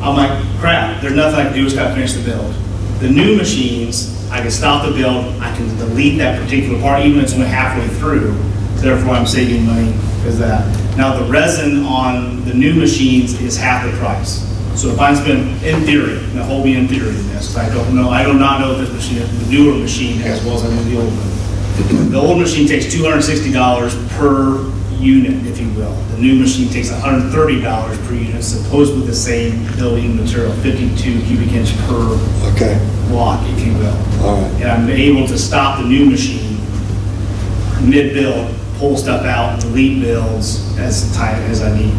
I'm like, crap, there's nothing I can do, just gotta finish the build. The new machines, I can stop the build, I can delete that particular part, even if it's only halfway through, therefore I'm saving money because of that. Now, the resin on the new machines is half the price. So if I spend, in theory, now hold me in theory in this, I don't know, I do not know if this machine, the newer machine as well as I know the old one. The old machine takes two hundred and sixty dollars per unit, if you will. The new machine takes hundred and thirty dollars per unit, supposed with the same building material, fifty-two cubic inch per Okay, block, if you will. all right. And I'm able to stop the new machine mid-build, pull stuff out, delete builds as tight as I need.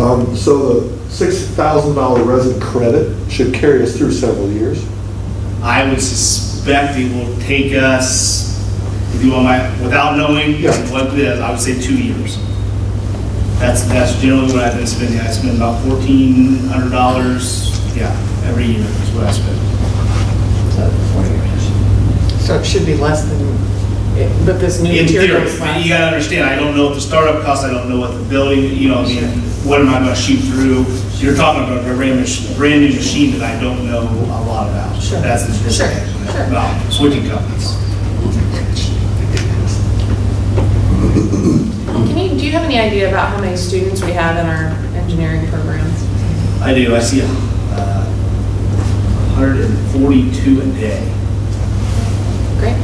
Um, So the $6,000 resin credit should carry us through several years. I would suspect it will take us, if you want my, without knowing Yeah. what it is, I would say two years. That's, that's generally what I've been spending. I spend about fourteen hundred dollars, yeah, every year is what I spend. So it should be less than, but this new In material theory, is but you less. gotta understand, I don't know what the startup costs, I don't know what the building, you know, I mean, what am I gonna shoot through? You're talking about a brand, mach- brand new machine that I don't know a lot about. Sure. That's the Sure, sure. about switching companies. Can you, do you have any idea about how many students we have in our engineering programs? I do, I see uh, 142 a day. Great.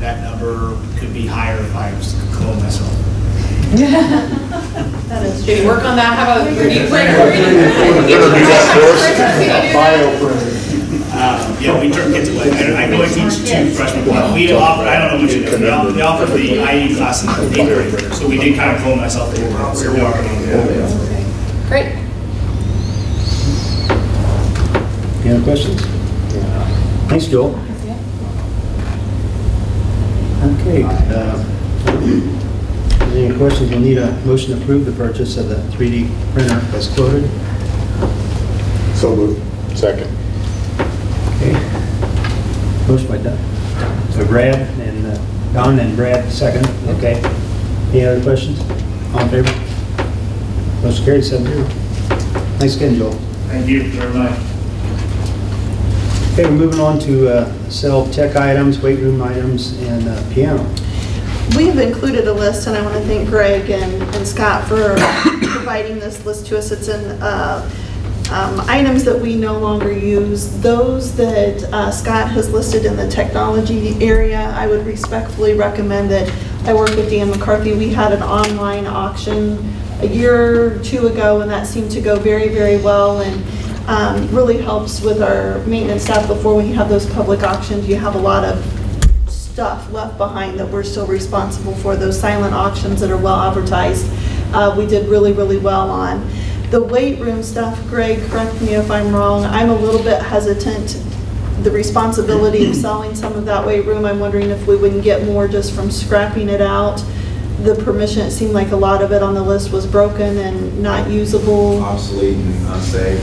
That number could be higher if I was to clone myself. That is Can you work on that? How about, can you bring? Bioprinter. Um, Yeah, we turn kids away. I I go and teach two freshmen. We offer, I don't know what you know, we offer- we offer the IE class in eighth grade. So we did kind of clone myself a little bit. So we are getting there. Great. Any other questions? Thanks, Joel. Okay. uh, Any questions? We'll need a motion to approve the purchase of the 3D printer as quoted. So moved. Second. Okay. Motion by Don, So Brad, and uh, Don and Brad, second. Okay. Any other questions? All in favor? Motion carried, seven zero. Thanks again, Joel. Thank you very much. Okay, we're moving on to uh, sell tech items, weight room items, and uh, piano. We've included a list, and I want to thank Greg and and Scott for [coughs] providing this list to us. It's in uh, um, items that we no longer use. Those that uh, Scott has listed in the technology area, I would respectfully recommend that I work with Dan McCarthy. We had an online auction a year or two ago, and that seemed to go very, very well, and um, really helps with our maintenance staff before when you have those public auctions, you have a lot of stuff left behind that we're still responsible for, those silent auctions that are well advertised. Uh, We did really, really well on. The weight room stuff, Greg, correct me if I'm wrong, I'm a little bit hesitant. The responsibility of selling some of that weight room, I'm wondering if we wouldn't get more just from scrapping it out. The permission, it seemed like a lot of it on the list was broken and not usable. obsolete and unsafe.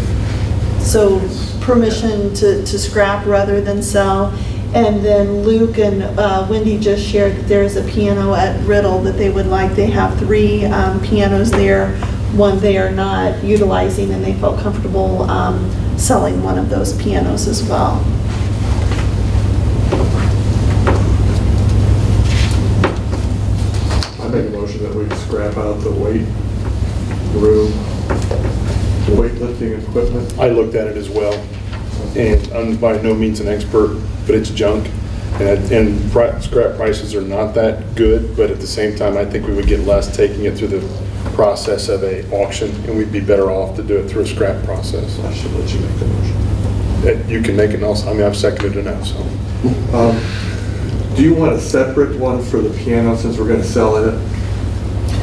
So permission to, to scrap rather than sell. And then Luke and uh, Wendy just shared that there's a piano at Riddle that they would like. They have three um, pianos there, one they are not utilizing, and they felt comfortable um, selling one of those pianos as well. I make a motion that we scrap out the weight room, weightlifting equipment. I looked at it as well, and I'm by no means an expert, but it's junk. And, and pri- scrap prices are not that good, but at the same time, I think we would get less taking it through the process of a auction, and we'd be better off to do it through a scrap process. I should let you make the motion. That You can make it also, I mean, I've seconded it now, so. Um, Do you want a separate one for the piano since we're gonna sell it?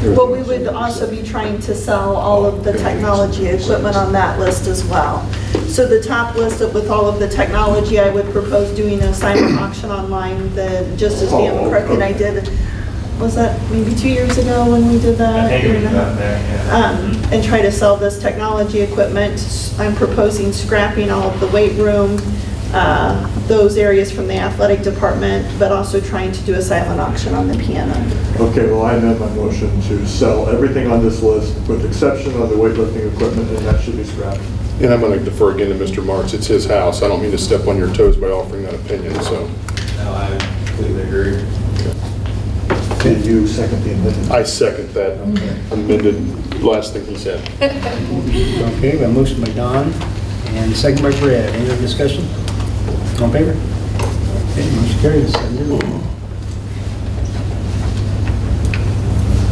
But we would also be trying to sell all of the technology equipment on that list as well. So the top list of, with all of the technology, I would propose doing a silent auction online that, just as Dan McCarthy and I did, was that maybe two years ago when we did that? I think Year we've and a half? got there, yeah. um, and try to sell this technology equipment. I'm proposing scrapping all of the weight room, uh, those areas from the athletic department, but also trying to do a silent auction on the piano. Okay, well, I amend my motion to sell everything on this list with exception of the weightlifting equipment, and that should be scrapped. And I'm going to defer again to Mr. Marks. It's his house. I don't mean to step on your toes by offering that opinion, so. No, I completely agree. Can you second the amendment? I second that amended last thing he said. [laughs] Okay, we have a motion by Don and second by Brad. Any other discussion? All in favor? Okay, motion carries. seven to zero.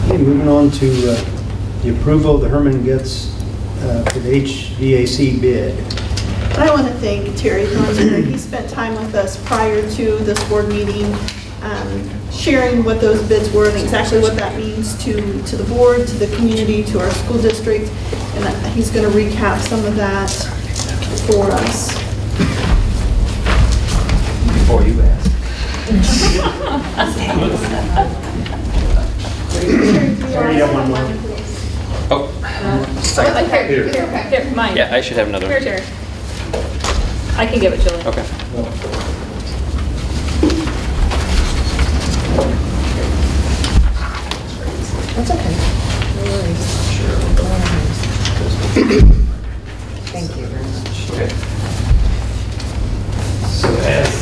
Okay, moving on to uh, the approval of the Herman Goetz uh, for the HVAC bid. I want to thank Terry Thornton. He spent time with us prior to this board meeting, um, sharing what those bids were and exactly what that means to, to the board, to the community, to our school district. And he's going to recap some of that for us. Before you ask. Sorry, you have one more. Oh, here, here, here, mine. Yeah, I should have another. Here, Terry. I can give it to you. Okay. That's okay. No worries. Thank you very much. Okay. So as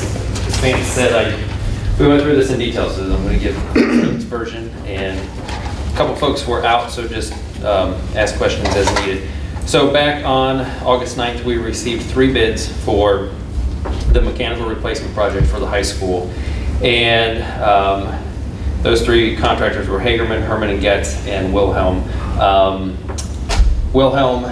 Ms. Said, I, we went through this in detail, so I'm going to give this version. And a couple folks were out, so just um, ask questions as needed. So back on August 9th, we received three bids for the mechanical replacement project for the high school. And um, those three contractors were Hagerman, Herman and Goetz, and Wilhelm. Um, Wilhelm,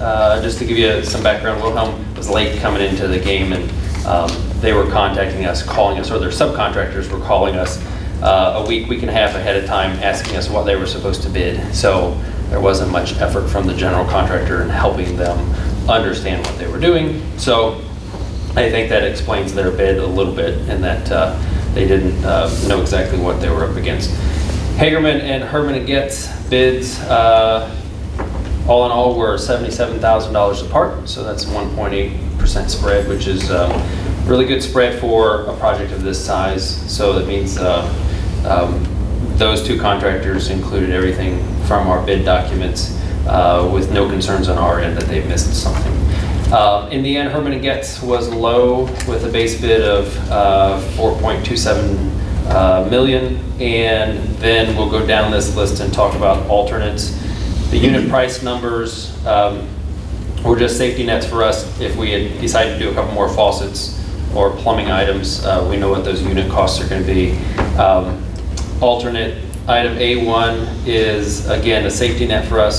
uh, just to give you some background, Wilhelm was late coming into the game and um, they were contacting us, calling us, or their subcontractors were calling us uh, a week, week and a half ahead of time, asking us what they were supposed to bid. So there wasn't much effort from the general contractor in helping them understand what they were doing. So I think that explains their bid a little bit and that uh, they didn't uh, know exactly what they were up against. Hagerman and Herman and Goetz bids, uh, all in all, were $77,000 apart, so that's 1.8% spread, which is um, really good spread for a project of this size. So that means uh, um, those two contractors included everything from our bid documents uh, with no concerns on our end that they missed something. Uh, In the end, Herman and Goetz was low with a base bid of uh, 4.27 uh, million, and then we'll go down this list and talk about alternates. The unit price numbers um, were just safety nets for us. If we had decided to do a couple more faucets or plumbing items, uh, we know what those unit costs are going to be. Um, Alternate item A1 is, again, a safety net for us.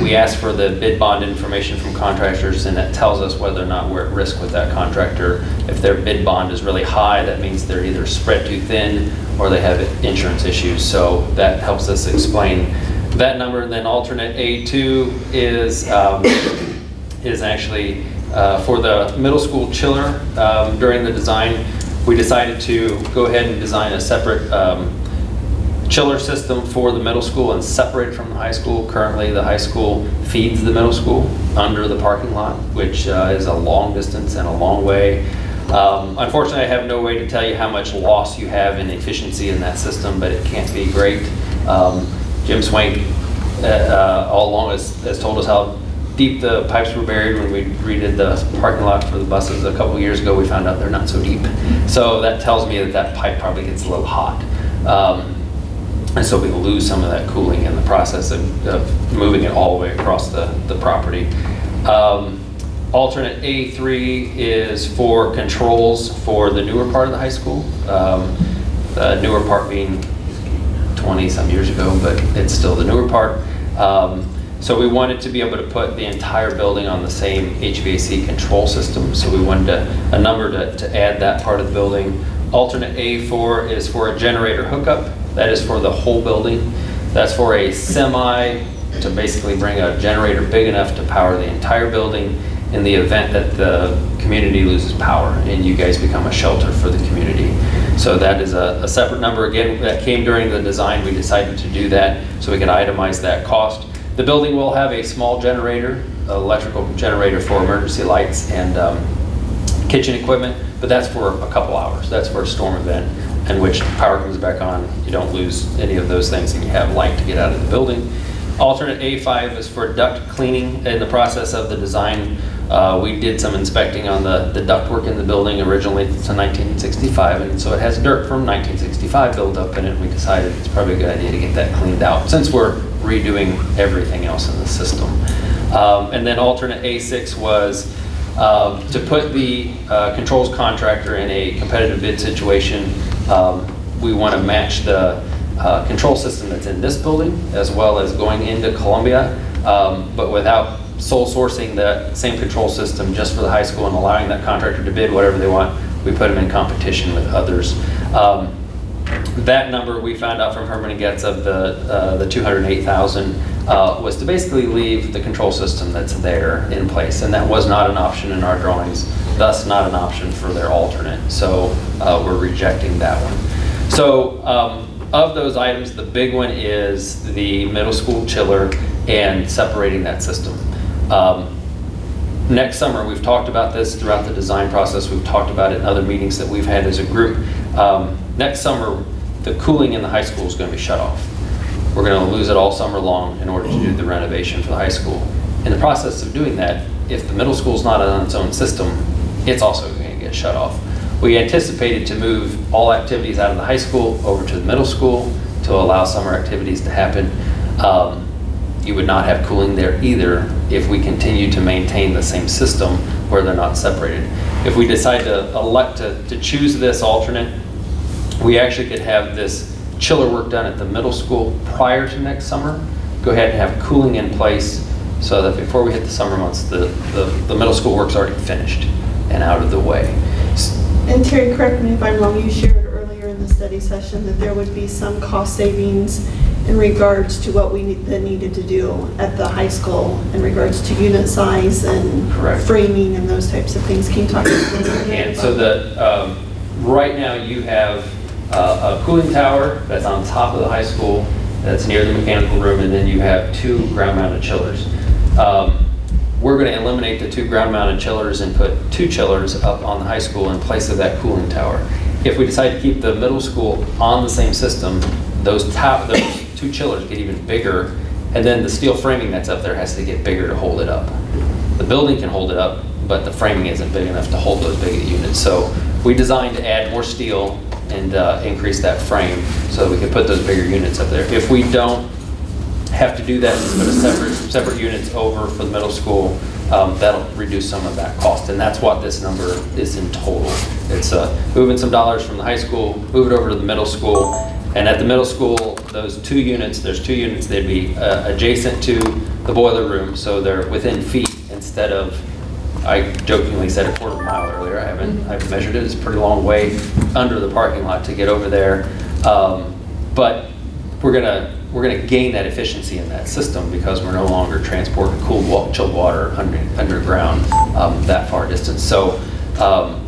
We ask for the bid bond information from contractors, and that tells us whether or not we're at risk with that contractor. If their bid bond is really high, that means they're either spread too thin or they have insurance issues. So that helps us explain that number. And then alternate A2 is, um, is actually uh, for the middle school chiller. Um, During the design, we decided to go ahead and design a separate um, chiller system for the middle school and separate from the high school. Currently, the high school feeds the middle school under the parking lot, which uh, is a long distance and a long way. Um, Unfortunately, I have no way to tell you how much loss you have in efficiency in that system, but it can't be great. Um, Jim Swank uh, uh, all along has, has told us how deep the pipes were buried when we redid the parking lot for the buses a couple years ago. We found out they're not so deep. So that tells me that that pipe probably gets a little hot. Um, and so we lose some of that cooling in the process of, of moving it all the way across the, the property. Um, alternate A3 is for controls for the newer part of the high school. Um, the newer part being 20 some years ago, but it's still the newer part. Um, so we wanted to be able to put the entire building on the same HVAC control system. So we wanted to, a number to, to add that part of the building. Alternate A4 is for a generator hookup. That is for the whole building. That's for a semi to basically bring a generator big enough to power the entire building in the event that the community loses power and you guys become a shelter for the community. So that is a, a separate number. Again, that came during the design. We decided to do that so we could itemize that cost. The building will have a small generator, electrical generator for emergency lights and um, kitchen equipment, but that's for a couple hours. That's for a storm event in which power comes back on. You don't lose any of those things and you have light to get out of the building. Alternate A5 is for duct cleaning. In the process of the design, uh, we did some inspecting on the, the ductwork in the building originally to 1965, and so it has dirt from 1965 built up in it. We decided it's probably a good idea to get that cleaned out since we're redoing everything else in the system. Um, and then alternate A6 was um, to put the uh, controls contractor in a competitive bid situation. Um, we want to match the uh, control system that's in this building as well as going into Columbia, um, but without sole sourcing that same control system just for the high school and allowing that contractor to bid whatever they want. We put them in competition with others. Um, that number we found out from Herman and Goetz of the uh, the 208,000 uh, was to basically leave the control system that's there in place, and that was not an option in our drawings, thus not an option for their alternate. So uh, we're rejecting that one. So um, of those items, the big one is the middle school chiller and separating that system. Um, next summer, we've talked about this throughout the design process. We've talked about it in other meetings that we've had as a group. Um, next summer, the cooling in the high school is going to be shut off. We're going to lose it all summer long in order to do the renovation for the high school. In the process of doing that, if the middle school is not on its own system, it's also going to get shut off. We anticipated to move all activities out of the high school over to the middle school to allow summer activities to happen. Um, you would not have cooling there either if we continue to maintain the same system where they're not separated. If we decide to elect to, to choose this alternate, we actually could have this chiller work done at the middle school prior to next summer. Go ahead and have cooling in place so that before we hit the summer months, the, the, the middle school work's already finished and out of the way. And Terry, correct me if I'm wrong, you shared earlier in the study session that there would be some cost savings in regards to what we need- that needed to do at the high school in regards to unit size and Correct. framing and those types of things. Can you talk a little bit about And so the, um, right now you have uh, a cooling tower that's on top of the high school, that's near the mechanical room, and then you have two ground-mounted chillers. Um, We're going to eliminate the two ground-mounted chillers and put two chillers up on the high school in place of that cooling tower. If we decide to keep the middle school on the same system, those tow, those two chillers get even bigger, and then the steel framing that's up there has to get bigger to hold it up. The building can hold it up, but the framing isn't big enough to hold those big units. So we designed to add more steel and uh, increase that frame so that we can put those bigger units up there. If we don't have to do that, and put a separate, separate units over for the middle school, um, that'll reduce some of that cost. And that's what this number is in total. It's uh, moving some dollars from the high school, move it over to the middle school. And at the middle school, those two units, there's two units, they'd be uh, adjacent to the boiler room, so they're within feet instead of, I jokingly said a quarter mile earlier, I haven't, I've measured it, it's a pretty long way under the parking lot to get over there. Um, But we're gonna, we're gonna gain that efficiency in that system because we're no longer transporting cool, wa- chilled water under, underground um, that far distance. So um,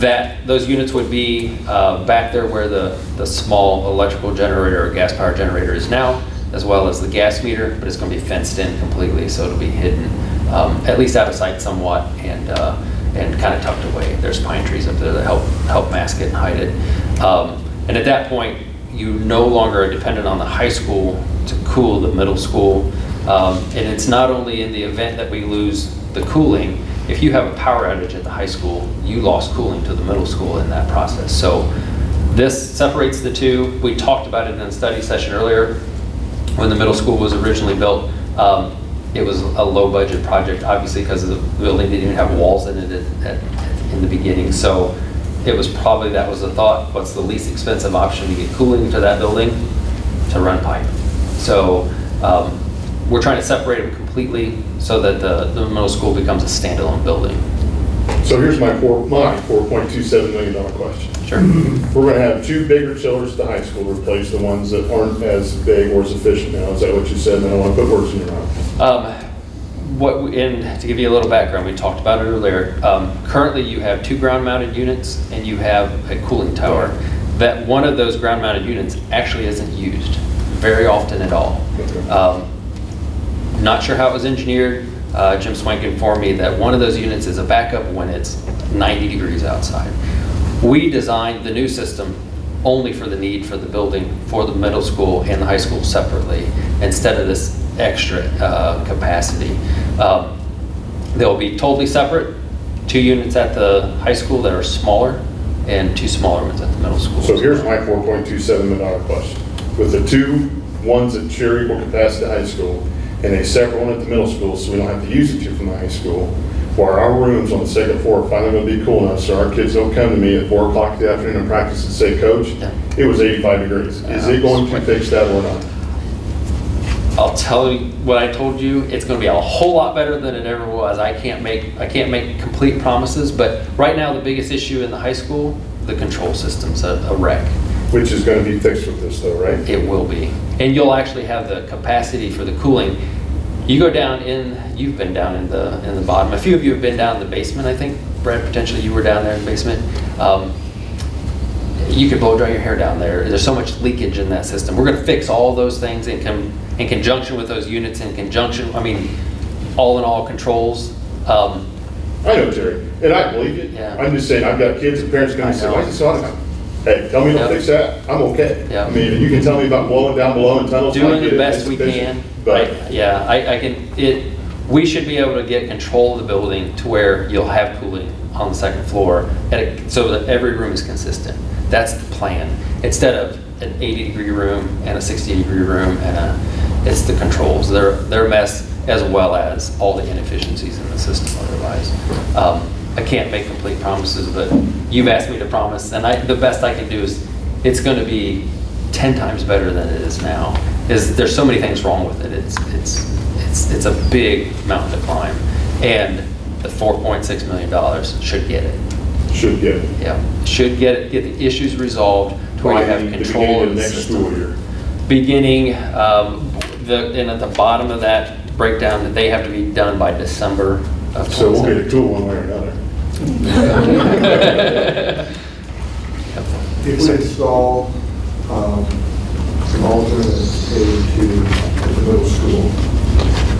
that, those units would be uh, back there where the, the small electrical generator or gas power generator is now, as well as the gas meter, but it's gonna be fenced in completely, so it'll be hidden, um, at least out of sight somewhat, and, uh, and kind of tucked away. There's pine trees up there that help, help mask it and hide it. Um, And at that point, you no longer are dependent on the high school to cool the middle school. Um, And it's not only in the event that we lose the cooling, if you have a power outage at the high school, you lost cooling to the middle school in that process. So this separates the two. We talked about it in the study session earlier. When the middle school was originally built, um, it was a low-budget project, obviously, because the building didn't even have walls in it at, at- in the beginning. So it was probably, that was the thought, what's the least expensive option to get cooling to that building? To run pipe. So um, we're trying to separate them completely so that the, the middle school becomes a standalone building. So here's my four, my four point two seven million dollar question. Sure. We're gonna have two bigger chillers at the high school, to replace the ones that aren't as big or as efficient now, is that what you said? And I don't wanna put words in your mouth. Um, What, we- and to give you a little background, we talked about it earlier. Um, Currently, you have two ground-mounted units and you have a cooling tower. That one of those ground-mounted units actually isn't used very often at all. Um, Not sure how it was engineered. Uh, Jim Swank informed me that one of those units is a backup when it's 90 degrees outside. We designed the new system only for the need for the building, for the middle school and the high school separately, instead of this extra uh, capacity. Um, They'll be totally separate, two units at the high school that are smaller, and two smaller ones at the middle school. So here's my four point two seven million dollar question. With the two ones at share capacity high school, and a separate one at the middle school, so we don't have to use the two from the high school, where our rooms on the second floor are finally gonna be cool enough, so our kids don't come to me at four o'clock in the afternoon and practice and say, coach, it was eighty-five degrees. Is it going to fix that or not? I'll tell you what I told you, it's gonna be a whole lot better than it ever was. I can't make, I can't make complete promises, but right now, the biggest issue in the high school, the control system's a a wreck. Which is gonna be fixed with this though, right? It will be. And you'll actually have the capacity for the cooling. You go down in, you've been down in the, in the bottom. A few of you have been down in the basement, I think. Brad, potentially you were down there in the basement. Um, You could blow dry your hair down there. There's so much leakage in that system. We're gonna fix all those things in con, in conjunction with those units, in conjunction, I mean, all in all controls. Um, I know, Jerry, and I believe it. Yeah. I'm just saying, I've got kids and parents gonna I say, is this on? Hey, tell me to Yep. fix that, I'm okay. Yep. I mean, you can tell me about blowing down below in tunnels. I doing get the it, best it's we efficient, can. But I- Yeah, I, I can, it, we should be able to get control of the building to where you'll have cooling on the second floor, at a- so that every room is consistent. That's the plan, instead of an 80-degree room and a 60-degree room and a, it's the controls. They're, they're a mess, as well as all the inefficiencies in the system otherwise. Um, I can't make complete promises, but you've asked me to promise, and I, the best I can do is, it's gonna be 10 times better than it is now. Is, there's so many things wrong with it. It's, it's, it's, it's a big mountain to climb. And the $4.6 million should get it. should get it. Yeah, should get, it- get the issues resolved to where you have control beginning of the next system. school year. Beginning, um, the, and at the bottom of that breakdown, that they have to be done by December of So we'll get 27. a tool one way or another. If we install um, an alternate aid to the middle school,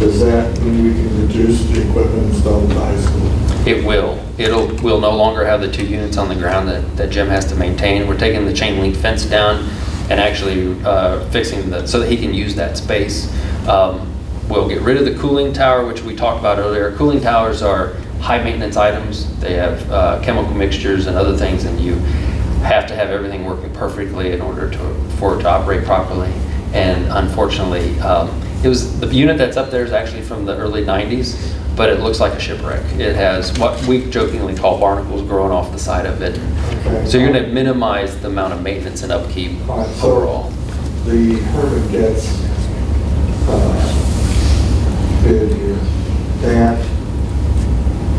does that mean we can reduce the equipment installed at high school? It will. It'll, we'll no longer have the two units on the ground that, that Jim has to maintain. We're taking the chain link fence down and actually uh, fixing the, so that he can use that space. Um, We'll get rid of the cooling tower, which we talked about earlier. Cooling towers are high maintenance items. They have uh, chemical mixtures and other things and you, have to have everything working perfectly in order to, for it to operate properly. And unfortunately, um, it was, the unit that's up there is actually from the early 90s, but it looks like a shipwreck. It has what we jokingly call barnacles growing off the side of it. So you're going to minimize the amount of maintenance and upkeep so- overall. The Herman Goetz, uh, bid here, that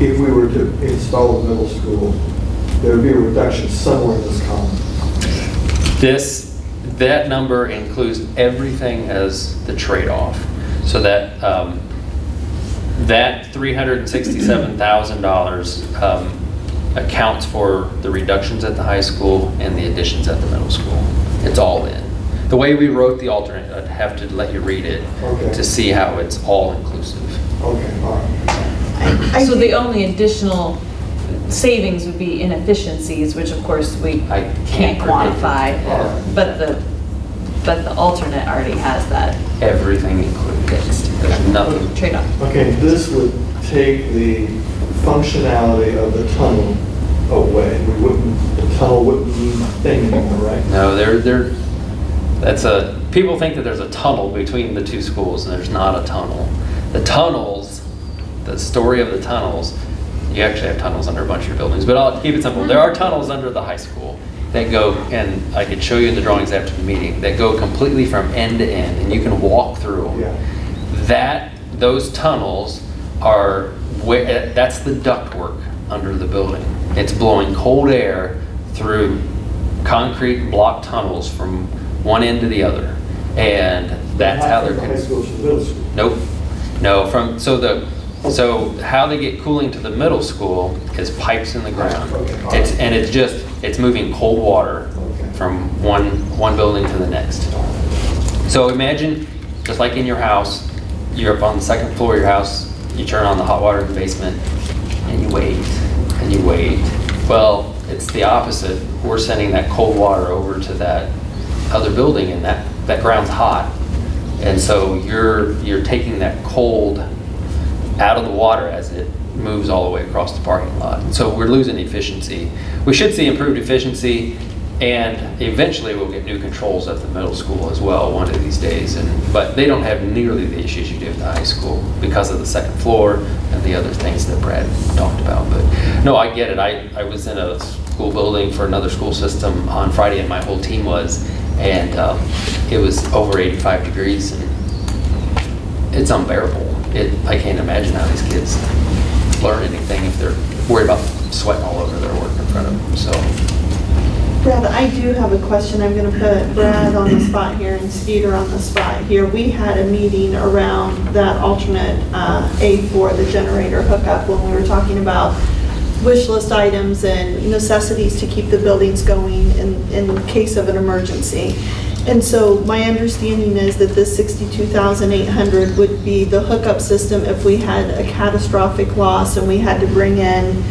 if we were to install the middle school, there would be a reduction somewhere in this column. This, that number includes everything as the trade-off. So that, um, that $367,000 um, accounts for the reductions at the high school and the additions at the middle school. It's all in. The way we wrote the alternate, I'd have to let you read it Okay. to see how it's all inclusive. Okay, all right. So the only additional savings would be inefficiencies, which of course we I can't can't predict it. quantify, but the, but the alternate already has that Everything included. There's nothing. trade-off. Okay, this would take the functionality of the tunnel away. We wouldn't, the tunnel wouldn't mean a thing anymore, right? No, there, there, that's a, people think that there's a tunnel between the two schools, and there's not a tunnel. The tunnels, the story of the tunnels, you actually have tunnels under a bunch of your buildings, but I'll keep it simple. There are tunnels under the high school that go, and I could show you in the drawings after the meeting, that go completely from end to end, and you can walk through them. Yeah. That, those tunnels are, where- that's the ductwork under the building. It's blowing cold air through concrete block tunnels from one end to the other. And that's how they're. High school to middle school. Nope. No, from, so the, so how they get cooling to the middle school is pipes in the ground. It's, and it's just, it's moving cold water from one, one building to the next. So imagine, just like in your house, you're up on the second floor of your house, you turn on the hot water in the basement, and you wait, and you wait. Well, it's the opposite. We're sending that cold water over to that other building, and that, that ground's hot. And so you're, you're taking that cold out of the water as it moves all the way across the parking lot. So we're losing efficiency. We should see improved efficiency, and eventually we'll get new controls at the middle school as well, one of these days. And, but they don't have nearly the issues you do at the high school because of the second floor and the other things that Brad talked about. But no, I get it. I, I was in a school building for another school system on Friday, and my whole team was, and um, it was over 85 degrees, and it's unbearable. It, I can't imagine how these kids learn anything if they're worried about sweating all over their work in front of them, so. Brad, I do have a question. I'm going to put Brad on the spot here and Skeeter on the spot here. We had a meeting around that alternate uh, aid for the generator hookup when we were talking about wish list items and necessities to keep the buildings going in, in case of an emergency. And so my understanding is that this 62,800 would be the hookup system if we had a catastrophic loss and we had to bring in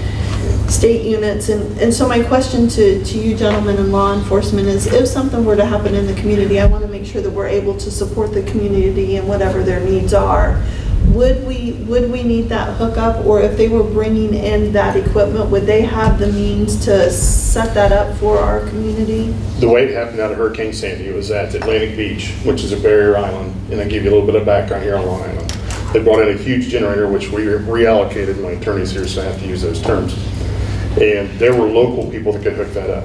state units. And, and so my question to, to you gentlemen in law enforcement is if something were to happen in the community, I want to make sure that we're able to support the community and whatever their needs are. Would we, would we need that hookup or if they were bringing in that equipment, would they have the means to set that up for our community? The way it happened out of Hurricane Sandy was at Atlantic Beach, which is a barrier island, and I give you a little bit of background here on Long Island. They brought in a huge generator, which we reallocated, my attorney's here, so I have to use those terms. And there were local people that could hook that up.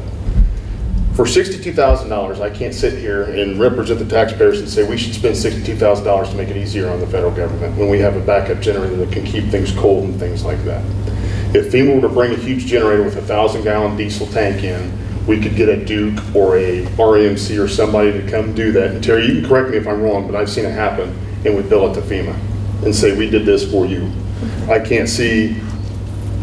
For $62,000, I can't sit here and represent the taxpayers and say we should spend $62,000 to make it easier on the federal government when we have a backup generator that can keep things cold and things like that. If FEMA were to bring a huge generator with a thousand gallon diesel tank in, we could get a Duke or a REMC or somebody to come do that. And Terry, you can correct me if I'm wrong, but I've seen it happen, and we bill it to FEMA and say, we did this for you. I can't see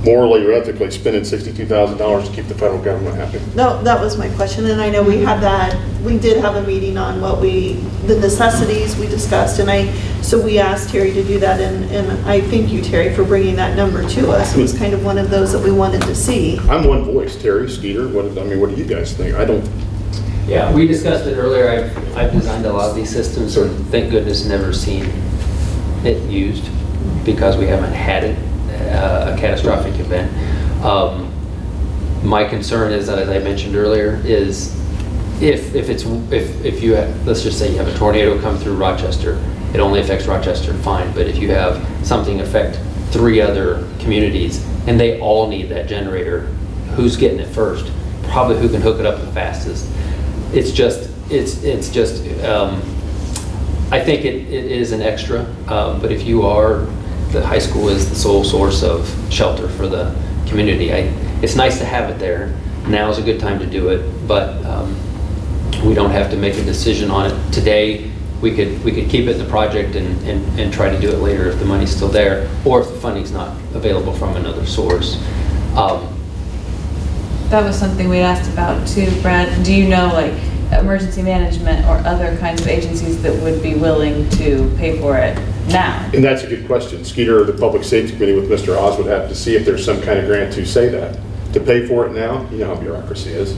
morally or ethically spending $62,000 to keep the federal government happy. No, that was my question, and I know we had that, we did have a meeting on what we, the necessities we discussed, and I, so we asked Terry to do that, and, and I thank you, Terry, for bringing that number to us. It was kind of one of those that we wanted to see. I'm one voice, Terry, Skeeter, what, I mean, what do you guys think? I don't, Yeah, we discussed it earlier. I've, I've designed a lot of these systems and thank goodness never seen it used because we haven't had it, a catastrophic event. Um, My concern is, that, as I mentioned earlier, is if, if it's, if, if you, have- let's just say you have a tornado come through Rochester, it only affects Rochester, fine, but if you have something affect three other communities and they all need that generator, who's getting it first? Probably who can hook it up the fastest. It's just, it's, it's just, um, I think it, it is an extra, um, but if you are, the high school is the sole source of shelter for the community. I, it's nice to have it there. Now is a good time to do it, but um, we don't have to make a decision on it today. We could, we could keep it in the project and, and, and try to do it later if the money's still there, or if the funding's not available from another source. Um, That was something we asked about too, Brad. Do you know, like, emergency management or other kinds of agencies that would be willing to pay for it now? And that's a good question. Skeeter, or the Public Safety Committee with Mr. Oz would have to see if there's some kind of grant to say that. To pay for it now, you know how bureaucracy is.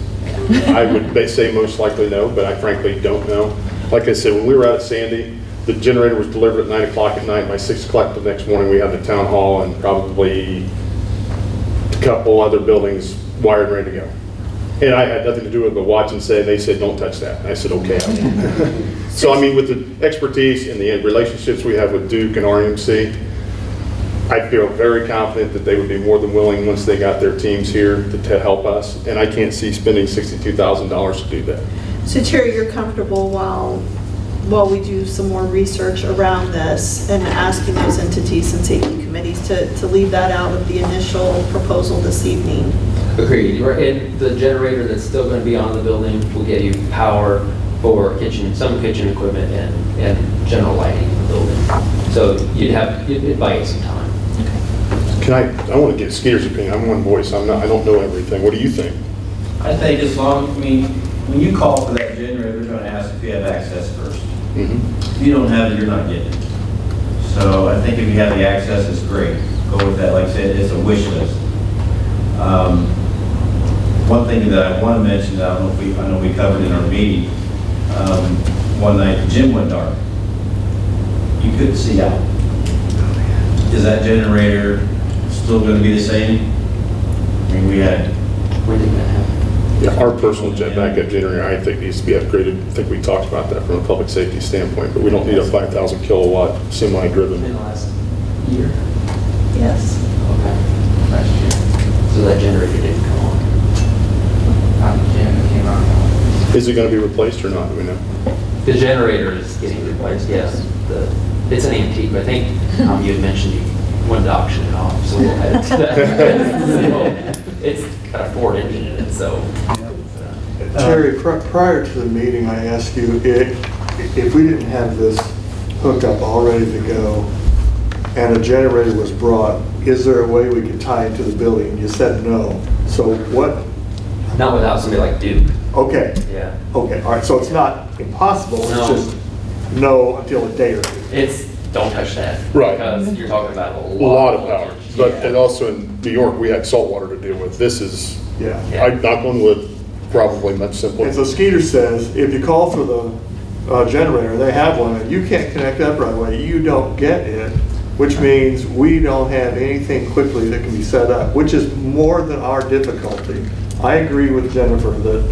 I would say most likely no, but I frankly don't know. Like I said, when we were out at Sandy, the generator was delivered at nine o'clock at night. By six o'clock the next morning, we had the town hall and probably a couple other buildings wired and ready to go. And I had nothing to do with it but watch and say, they said, don't touch that. And I said, okay. [laughs] I won't." So I mean, with the expertise and the relationships we have with Duke and RMC, I feel very confident that they would be more than willing, once they got their teams here, to, to help us. And I can't see spending sixty-two thousand dollars to do that. So Terry, you're comfortable while, while we do some more research around this and asking those entities and safety committees to, to leave that out of the initial proposal this evening? Agreed. And the generator that's still going to be on the building will get you power for kitchen, some kitchen equipment and, and general lighting in the building. So you'd have, it'd buy you some time. Okay. Can I, I want to get Skeeter's opinion. I'm one voice. I'm not, I don't know everything. What do you think? I think as long, I mean, when you call for that generator, they're gonna ask if you have access first. If you don't have it, you're not getting it. So I think if you have the access, it's great. Go with that, like I said, it's a wish list. Um, One thing that I want to mention, that I don't know if we, I know we covered in our meeting, um, one night, the gym went dark. You couldn't see out. Is that generator still gonna be the same? I mean, we had When did that happen? Yeah, our personal jet backup generator, I think needs to be upgraded. I think we talked about that from a public safety standpoint, but we don't need a five thousand kilowatt semi-driven. In the last year? Yes. Okay. Last year. So that generator didn't come on? Not the generator came on. Is it going to be replaced or not? Do we know? The generator is getting replaced, yes. The, it's an antique, but I think, um, you had mentioned you wanted to auction it off, so we'll head to that. [laughs] So, It's got a Ford engine in it, so. Terry, pri- prior to the meeting, I asked you, i- if we didn't have this hooked up all ready to go, and a generator was brought, is there a way we could tie it to the building? You said no. So what, Not without somebody like Duke, okay, yeah. okay, all right, so it's not impossible, it's No. just no until a day or two. It's, don't touch that. Right. Because you're talking about a lot. A lot. lot of power. But, Yeah. and also in New York, we had salt water to deal with. This is, Yeah. I knock on wood, probably much simpler. And so Skeeter says, if you call for the uh, generator, they have one, and you can't connect up right away, you don't get it, which means we don't have anything quickly that can be set up, which is more than our difficulty. I agree with Jennifer that,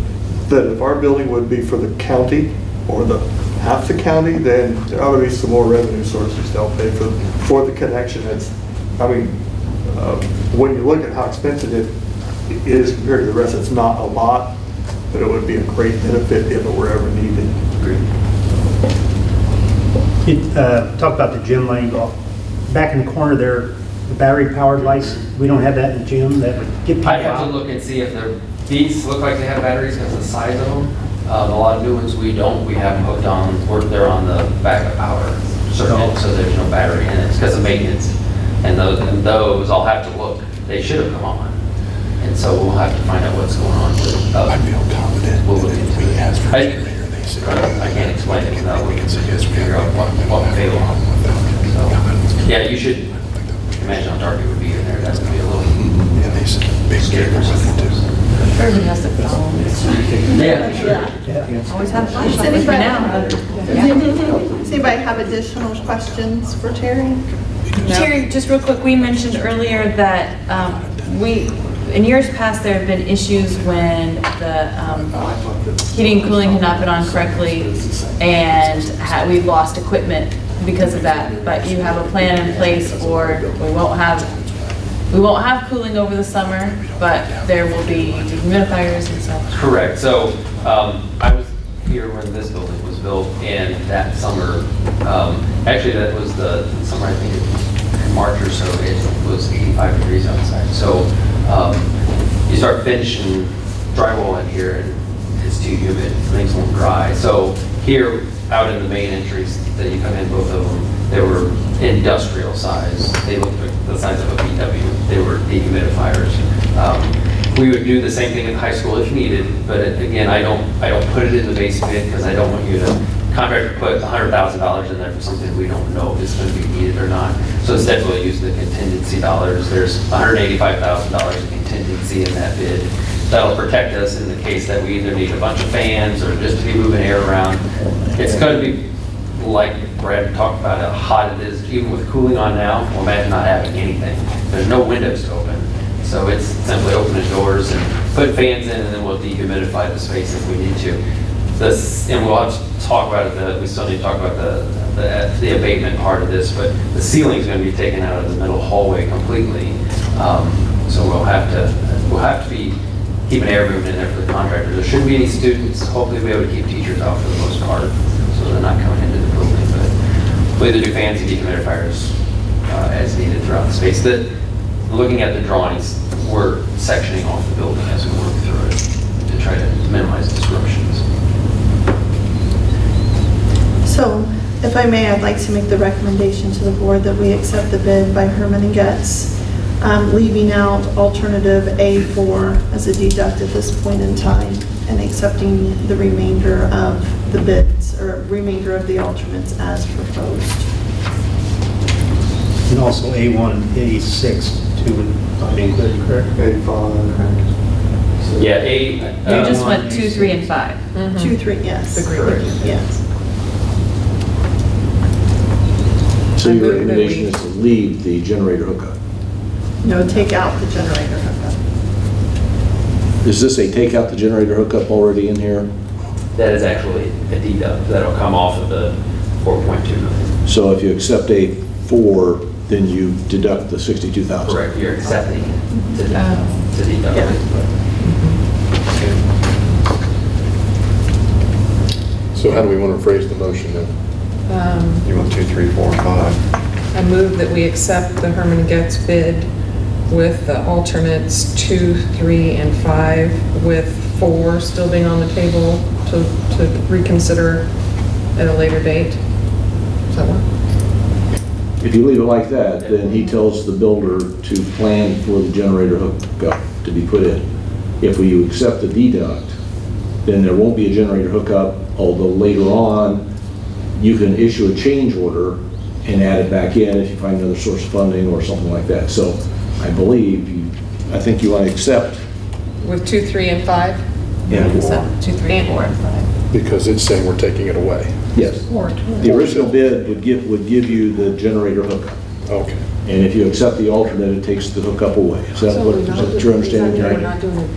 that if our building would be for the county, or the, half the county, then there ought to be some more revenue sources to help pay for, for the connection. It's, I mean, uh, when you look at how expensive it is compared to the rest, it's not a lot, but it would be a great benefit if it were ever needed. You uh, talked about the gym lane, well, back in the corner there, the battery-powered lights, we don't have that in the gym, that would get people I'd have to out. look and see if their, these look like they have batteries because the size of them. Um, a lot of new ones, we don't, we have them hooked on, or they're on the backup power circuit, so there's no battery in it, it's because of maintenance. And those, and those, I'll have to look, they should have come on. And so we'll have to find out what's going on with, uh, I feel confident we'll look that into we it. ask for a I- generator, they say. I can't explain it without looking They can say, yes, to we figure out what, one. what failed. So, yeah, you should imagine how dark it would be in there, That's going to be a little And they said, big scary for generator, too. Everybody has their phone. Yeah, sure. Yeah. Always have a flashlight with you now. Does anybody have additional questions for Terry? Terry, just real quick, we mentioned earlier that um, we, in years past, there have been issues when the um, heating and cooling had not been on correctly, and ha- we've lost equipment because of that. But you have a plan in place for, we won't have, we won't have cooling over the summer, but there will be dehumidifiers and stuff. Correct. So um, I was here when this building was built, and that summer, um, actually, that was the summer, I think, in March or so, it was 85 degrees outside. So um, you start finishing drywall in here, and it's too humid, things won't dry. So here, out in the main entries that you come in, both of them, they were industrial size. They looked like the size of a VW. They were dehumidifiers. Um, we would do the same thing in high school if needed, but it- again, I don't, I don't put it in the base bid because I don't want you to, contractor put hundred thousand dollars in there for something we don't know if it's gonna be needed or not. So instead, we'll use the contingency dollars. There's hundred eighty-five thousand dollars in contingency in that bid. That'll protect us in the case that we either need a bunch of fans or just to be moving air around. It's gonna be like Brad talked about how hot it is, even with cooling on now, well, imagine not having anything. There's no windows to open. So it's simply open the doors and put fans in, and then we'll dehumidify the space if we need to. This, and we'll have to talk about it, the- we still need to talk about the, the the abatement part of this, but the ceiling's gonna be taken out of the middle hallway completely. Um, So we'll have to, we'll have to be keeping air movement in there for the contractors. There shouldn't be any students, hopefully we'll be able to keep teachers out for the most part, so they're not coming into the building, but we'll either do fans and dehumidifiers uh, as needed throughout the space. The, looking at the drawings, we're sectioning off the building as we work through it to try to minimize disruptions. So, if I may, I'd like to make the recommendation to the board that we accept the bid by Herman and Goetz, um, leaving out alternative A4 as a deduct at this point in time, and accepting the remainder of the bids, or remainder of the alternates as proposed. And also A1 and A6 too would not be included, correct? A5. Yeah, A. You just went two, three, and five. Two, three, yes. Agreed. Yes. So I your move that recommendation we- is to leave the generator hookup. No, take out the generator hookup. Is this a take out the generator hookup already in here? That is actually a deduct, that'll come off of the 4.2 million. So if you accept a four, then you deduct the 62,000? Correct, you're accepting it to Oh. to deduct it. So how do we want to phrase the motion then? Um, You want two, three, four, and five? I move that we accept the Herman Goetz bid with the alternates two, three, and five, with four still being on the table to, to reconsider at a later date. Does that work? If you leave it like that, then he tells the builder to plan for the generator hookup to be put in. If we accept the deduct, then there won't be a generator hookup, although later on, you can issue a change order and add it back in if you find another source of funding or something like that. So I believe, you, I think you want to accept With two, three, and five? and Except two, three, and four, and five. Because it's saying we're taking it away. Yes. The original bid would give, would give you the generator hookup. Okay. And if you accept the alternate, it takes the hookup away. Is that what, is that your understanding, We're Jerry? not doing it.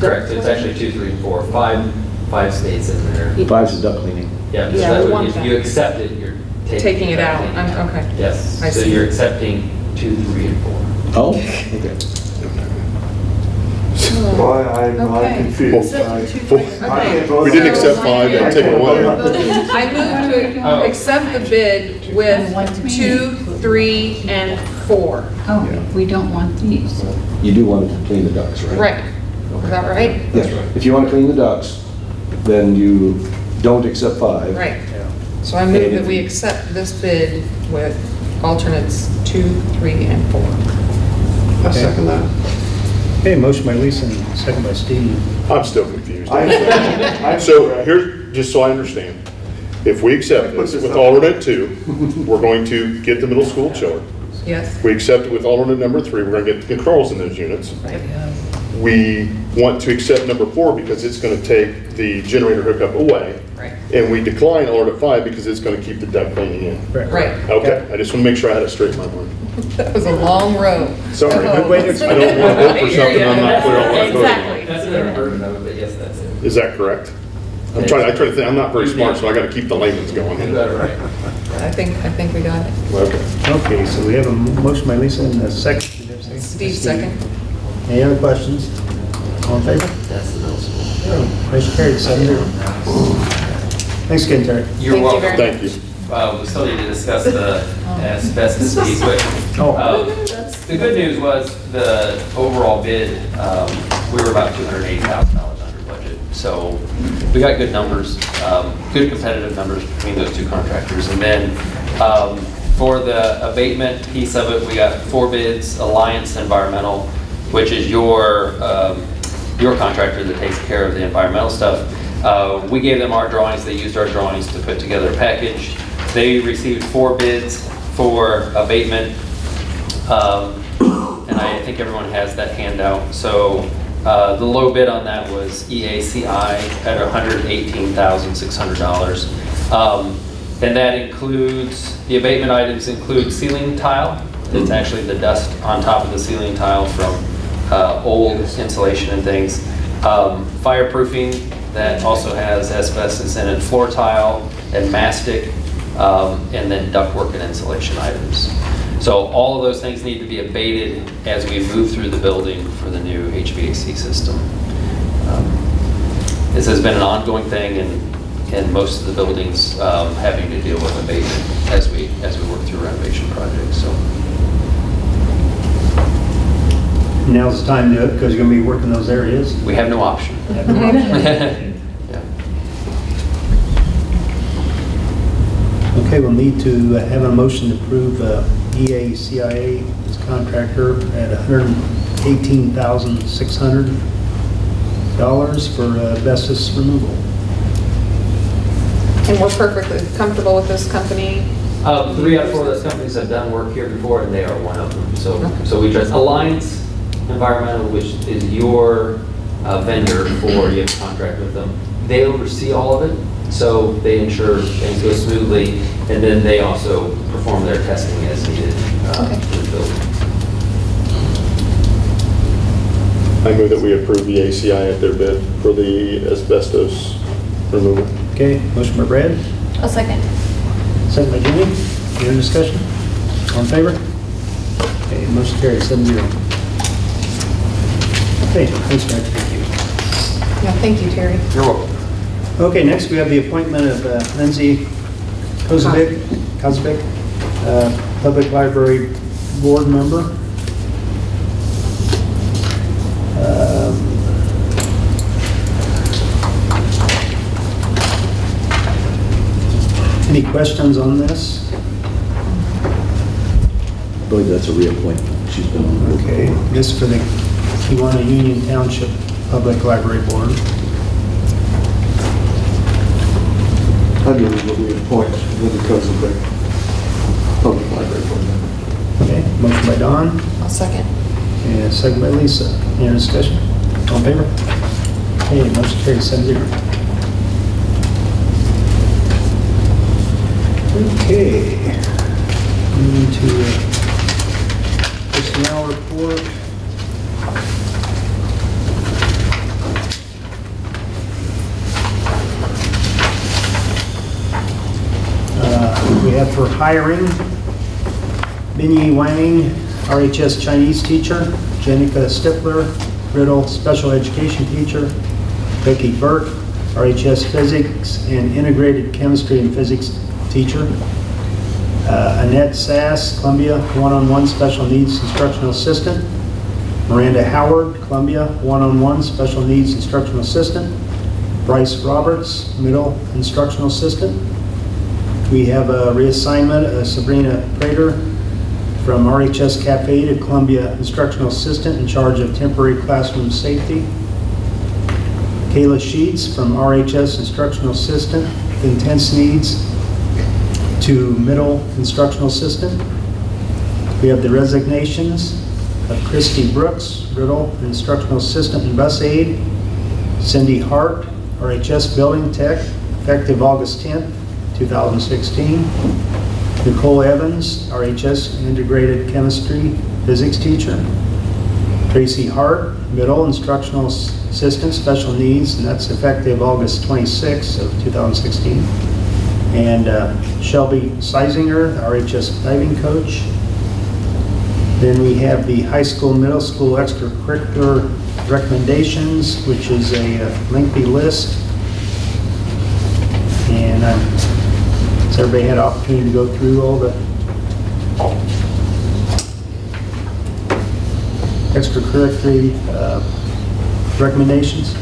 Correct, it's actually two, three, and four, five, five stays in there. Five's the duct cleaning. Yeah, so Yeah, that would- want if that. you accept it, you're taking. Taking it out. I'm- okay. Yes, I so see. you're accepting two, three, and four. Oh, okay. Why, I'm, I'm Okay. confused. I- I can't vote We didn't on accept five and take it away. I move to oh. accept the bid with two, three, and four. Oh, we don't want these. You do want to clean the ducts, right? Right. Is that right? Yes. If you want to clean the ducts, then you don't accept five. Right. So I move that we accept this bid with alternates two, three, and four. I second that. Okay, motion by Lisa and second by Steve. I'm still confused. I- [laughs] So uh, here's, just so I understand, if we accept this with alternate two, we're going to get the middle school chiller. Yes? We accept it with alternate number three, we're going to get the controls in those units. We want to accept number four because it's going to take the generator hookup away. Right. And we decline alert five because it's going to keep the duct cleaning in. Right. right. Okay, I just want to make sure I had it straight in my mind. That was a long road. Sorry, good way to explain. I don't want to vote for something I'm not clear on what I'm voting on. Exactly. That's another version of it, but yes, that's it. Is that correct? I'm trying, I try to think, I'm not very smart, so I got to keep the layman's going. You got it right. I think, I think we got it. Okay. Okay, so we have a motion by Lisa and a second. Did you have a second? Steve, second. Any other questions? All in favor? That's the middle school. Motion carried, seven zero. Thanks again, Terry. You're Thank you welcome. very Thank you. Uh, we still need to discuss the asbestos piece, but, Oh. uh, [laughs] the good news was the overall bid, um, we were about two hundred eighty thousand dollars under budget. So we got good numbers, um, good competitive numbers between those two contractors. And then, um, for the abatement piece of it, we got four bids, Alliance Environmental, which is your, um, your contractor that takes care of the environmental stuff. Uh, We gave them our drawings, they used our drawings to put together a package. They received four bids for abatement. Um, And I think everyone has that handout. So uh, the low bid on that was EACI at $118,600. Um, And that includes, the abatement items include ceiling tile. It's actually the dust on top of the ceiling tile from uh, old insulation and things. Um, Fireproofing, that also has asbestos in it, floor tile and mastic, um, and then ductwork and insulation items. So all of those things need to be abated as we move through the building for the new HVAC system. Um, This has been an ongoing thing and in most of the buildings, um, having to deal with abatement as we, as we work through renovation projects, so. Now's the time to do it because you're going to be working in those areas. We have no option. [laughs] Yeah. Okay, we'll need to have a motion to approve uh, EACIA as contractor at $118,600 for uh, asbestos removal. And we're perfectly comfortable with this company. Uh, Three out of four of those companies have done work here before, and they are one of them. So, so we trust Alliance Environmental, which is your uh, vendor for, you have a contract with them. They oversee all of it, so they ensure things go smoothly, and then they also perform their testing as needed uh, Okay. for the building. I move that we approve the ACI at their bid for the asbestos removal. Okay, motion by Brad, A second. second by Jimmy. Any discussion? All in favor? Okay, motion carried, seven zero. Okay, thanks, Brad. Thank you. Yeah, thank you, Terry. You're welcome. Okay, next we have the appointment of uh, Lindsay Kozovic, Kozovic, uh, Public Library Board Member. Um, Any questions on this? I believe that's a reappointment. She's been on. Okay, this for the Kiwanis Union Township Public Library Board. I move that we appoint Linda Kozovic, Public Library Board member. Okay, motion by Don. I'll second. And second by Lisa. Any other discussion? All in favor? Okay, motion carries seven zero. Okay. Moving to uh, personnel report. Have for hiring, Minyi Wang, RHS Chinese teacher, Jenica Stifler, Riddle special education teacher, Becky Burke, RHS physics and integrated chemistry and physics teacher, Uh, Annette Sass, Columbia one-on-one special needs instructional assistant, Miranda Howard, Columbia one-on-one special needs instructional assistant, Bryce Roberts, middle instructional assistant, we have a reassignment of Sabrina Prater from RHS Cafe to Columbia Instructional Assistant in charge of temporary classroom safety. Kayla Sheets from RHS Instructional Assistant, Intense Needs, to Middle Instructional Assistant. We have the resignations of Christy Brooks, Riddle, instructional assistant and bus aide. Cindy Hart, RHS building tech, effective August 10th, 2016. Nicole Evans, RHS integrated chemistry physics teacher. Tracy Hart, middle instructional assistant, special needs, and that's effective August 26th of 2016. And uh, Shelby Seisinger, RHS diving coach. Then we have the high school, middle school extracurricular recommendations, which is a uh, lengthy list. And uh, has everybody had opportunity to go through all the extracurricular uh, recommendations?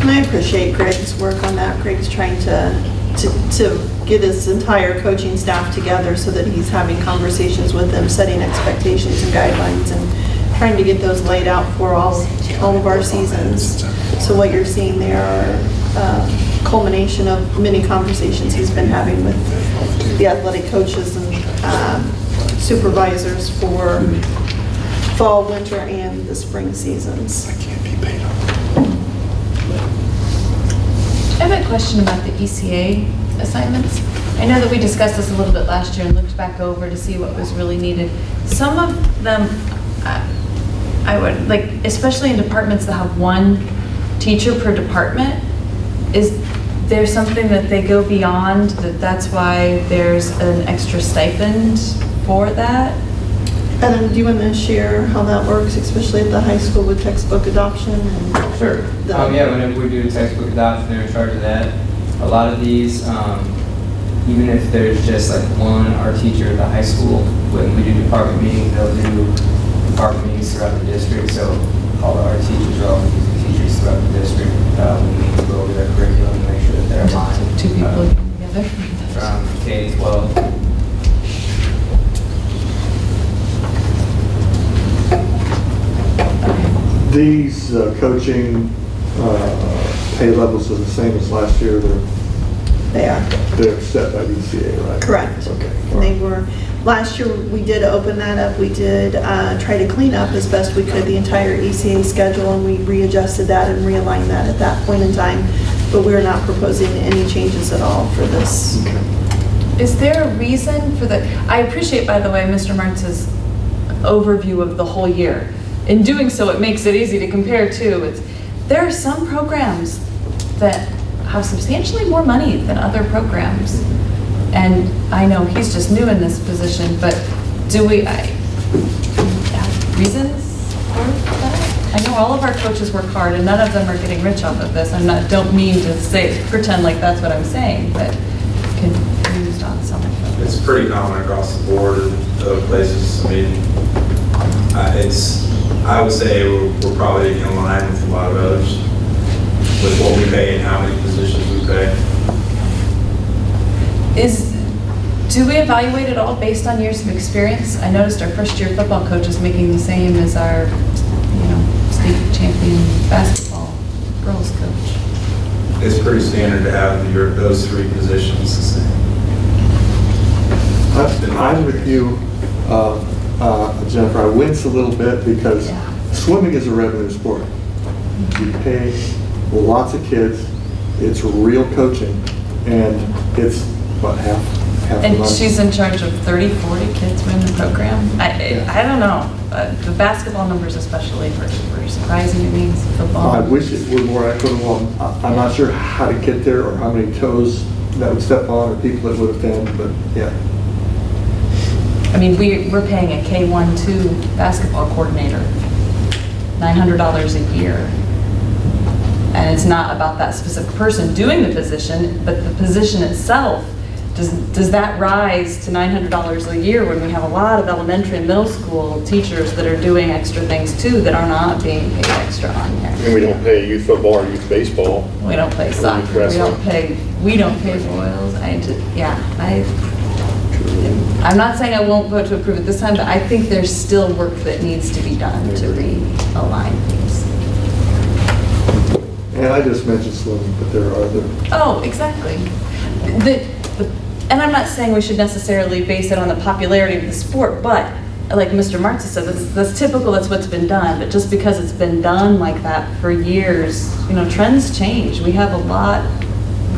And I appreciate Greg's work on that. Greg's trying to, to, to get his entire coaching staff together so that he's having conversations with them, setting expectations and guidelines, and trying to get those laid out for all, all of our seasons. So what you're seeing there are uh, culmination of many conversations he's been having with the athletic coaches and um, supervisors for fall, winter, and the spring seasons. I can't be paid up. have a question about the ECA assignments. I know that we discussed this a little bit last year and looked back over to see what was really needed. Some of them, uh, I would, like, especially in departments that have one teacher per department, is there something that they go beyond, that that's why there's an extra stipend for that? Adam, do you want to share how that works, especially at the high school with textbook adoption? and Sure. Um, yeah, whenever we do textbook adoption, they're in charge of that. A lot of these, um, even if there's just like one art teacher at the high school, when we do department meetings, they'll do department meetings throughout the district, so all the art teachers are all teachers throughout the district. Uh, we need to go over their curriculum and make sure that. Two people uh, together. From K-12. These uh, coaching uh, pay levels are the same as last year, they're, They are. they're set by DCA, right? Correct. Okay. And they were, last year, we did open that up. We did uh, try to clean up as best we could the entire ECA schedule, and we readjusted that and realigned that at that point in time. But we're not proposing any changes at all for this. Is there a reason for the, I appreciate, by the way, Mr. Martz's overview of the whole year. In doing so, it makes it easy to compare too. It's, there are some programs that have substantially more money than other programs. And I know he's just new in this position, but do we, I, have reasons for that? I know all of our coaches work hard and none of them are getting rich off of this. I'm not, don't mean to say, pretend like that's what I'm saying, but confused on some of them. It's pretty common across the board in other places. I mean, uh, it's, I would say we're we're probably in line with a lot of others with what we pay and how many positions we pay. Is, do we evaluate it all based on years of experience? I noticed our first-year football coach is making the same as our, state champion basketball girls coach. It's pretty standard to have your, those three positions the same. I'm I'm with you, uh, uh, Jennifer. I wince a little bit because swimming is a revenue sport. You pay lots of kids, it's real coaching, and it's, what, half, half And money? she's in charge of 30, 40 kids in the program. I, I don't know, Uh, the basketball numbers especially were were surprising to me, football. I wish it were more equitable. I'm not sure how to get there or how many toes that would step on or people that would offend, but yeah. I mean, we, we're paying a K-1, 2 basketball coordinator, $900 a year. And it's not about that specific person doing the position, but the position itself. Does, does that rise to $900 a year when we have a lot of elementary and middle school teachers that are doing extra things too that are not being paid extra on here? And we don't pay youth football or youth baseball. We don't play soccer, we don't pay, we don't pay royals, I just, yeah, I, I'm not saying I won't vote to approve it this time, but I think there's still work that needs to be done to realign things. And I just mentioned swimming, but there are other, Oh, exactly. The, the- and I'm not saying we should necessarily base it on the popularity of the sport, but like Mr. Martz said, that's, that's typical, that's what's been done, but just because it's been done like that for years, you know, trends change. We have a lot,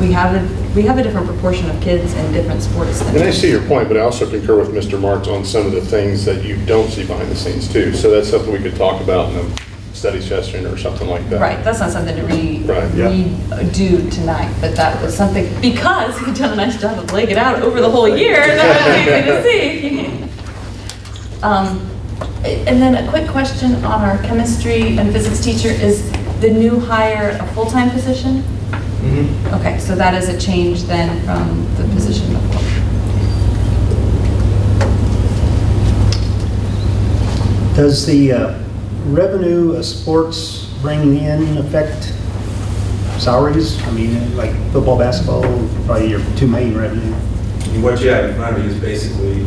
we have a, we have a different proportion of kids in different sports. And I see your point, but I also concur with Mr. Marks on some of the things that you don't see behind the scenes too. So that's something we could talk about in study session or something like that. Right, that's not something to re, Right, yeah. redo tonight, but that was something, because he'd done a nice job of laying it out over the whole year, that was easy to see. [laughs] Um, And then a quick question on our chemistry and physics teacher, is the new hire a full-time position? Okay, so that is a change then from the position before. Does the uh, revenue of sports bringing in affect salaries? I mean, like football, basketball, probably your two main revenue. What you have in front of you is basically,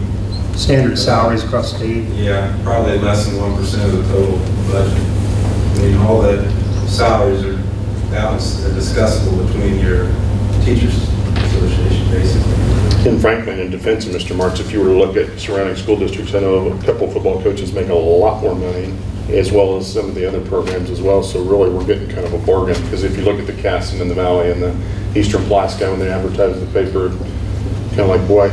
Standard salaries across the state. yeah, probably less than one percent of the total budget. I mean, all the salaries are balanced and discussable between your teachers association, basically. Ken Franklin, in defense of Mr. Marks, if you were to look at surrounding school districts, I know a couple of football coaches make a lot more money, as well as some of the other programs as well. So really, we're getting kind of a bargain, because if you look at the Caston in the Valley and the Eastern Pulaski, when they advertise the paper, kind of like, boy,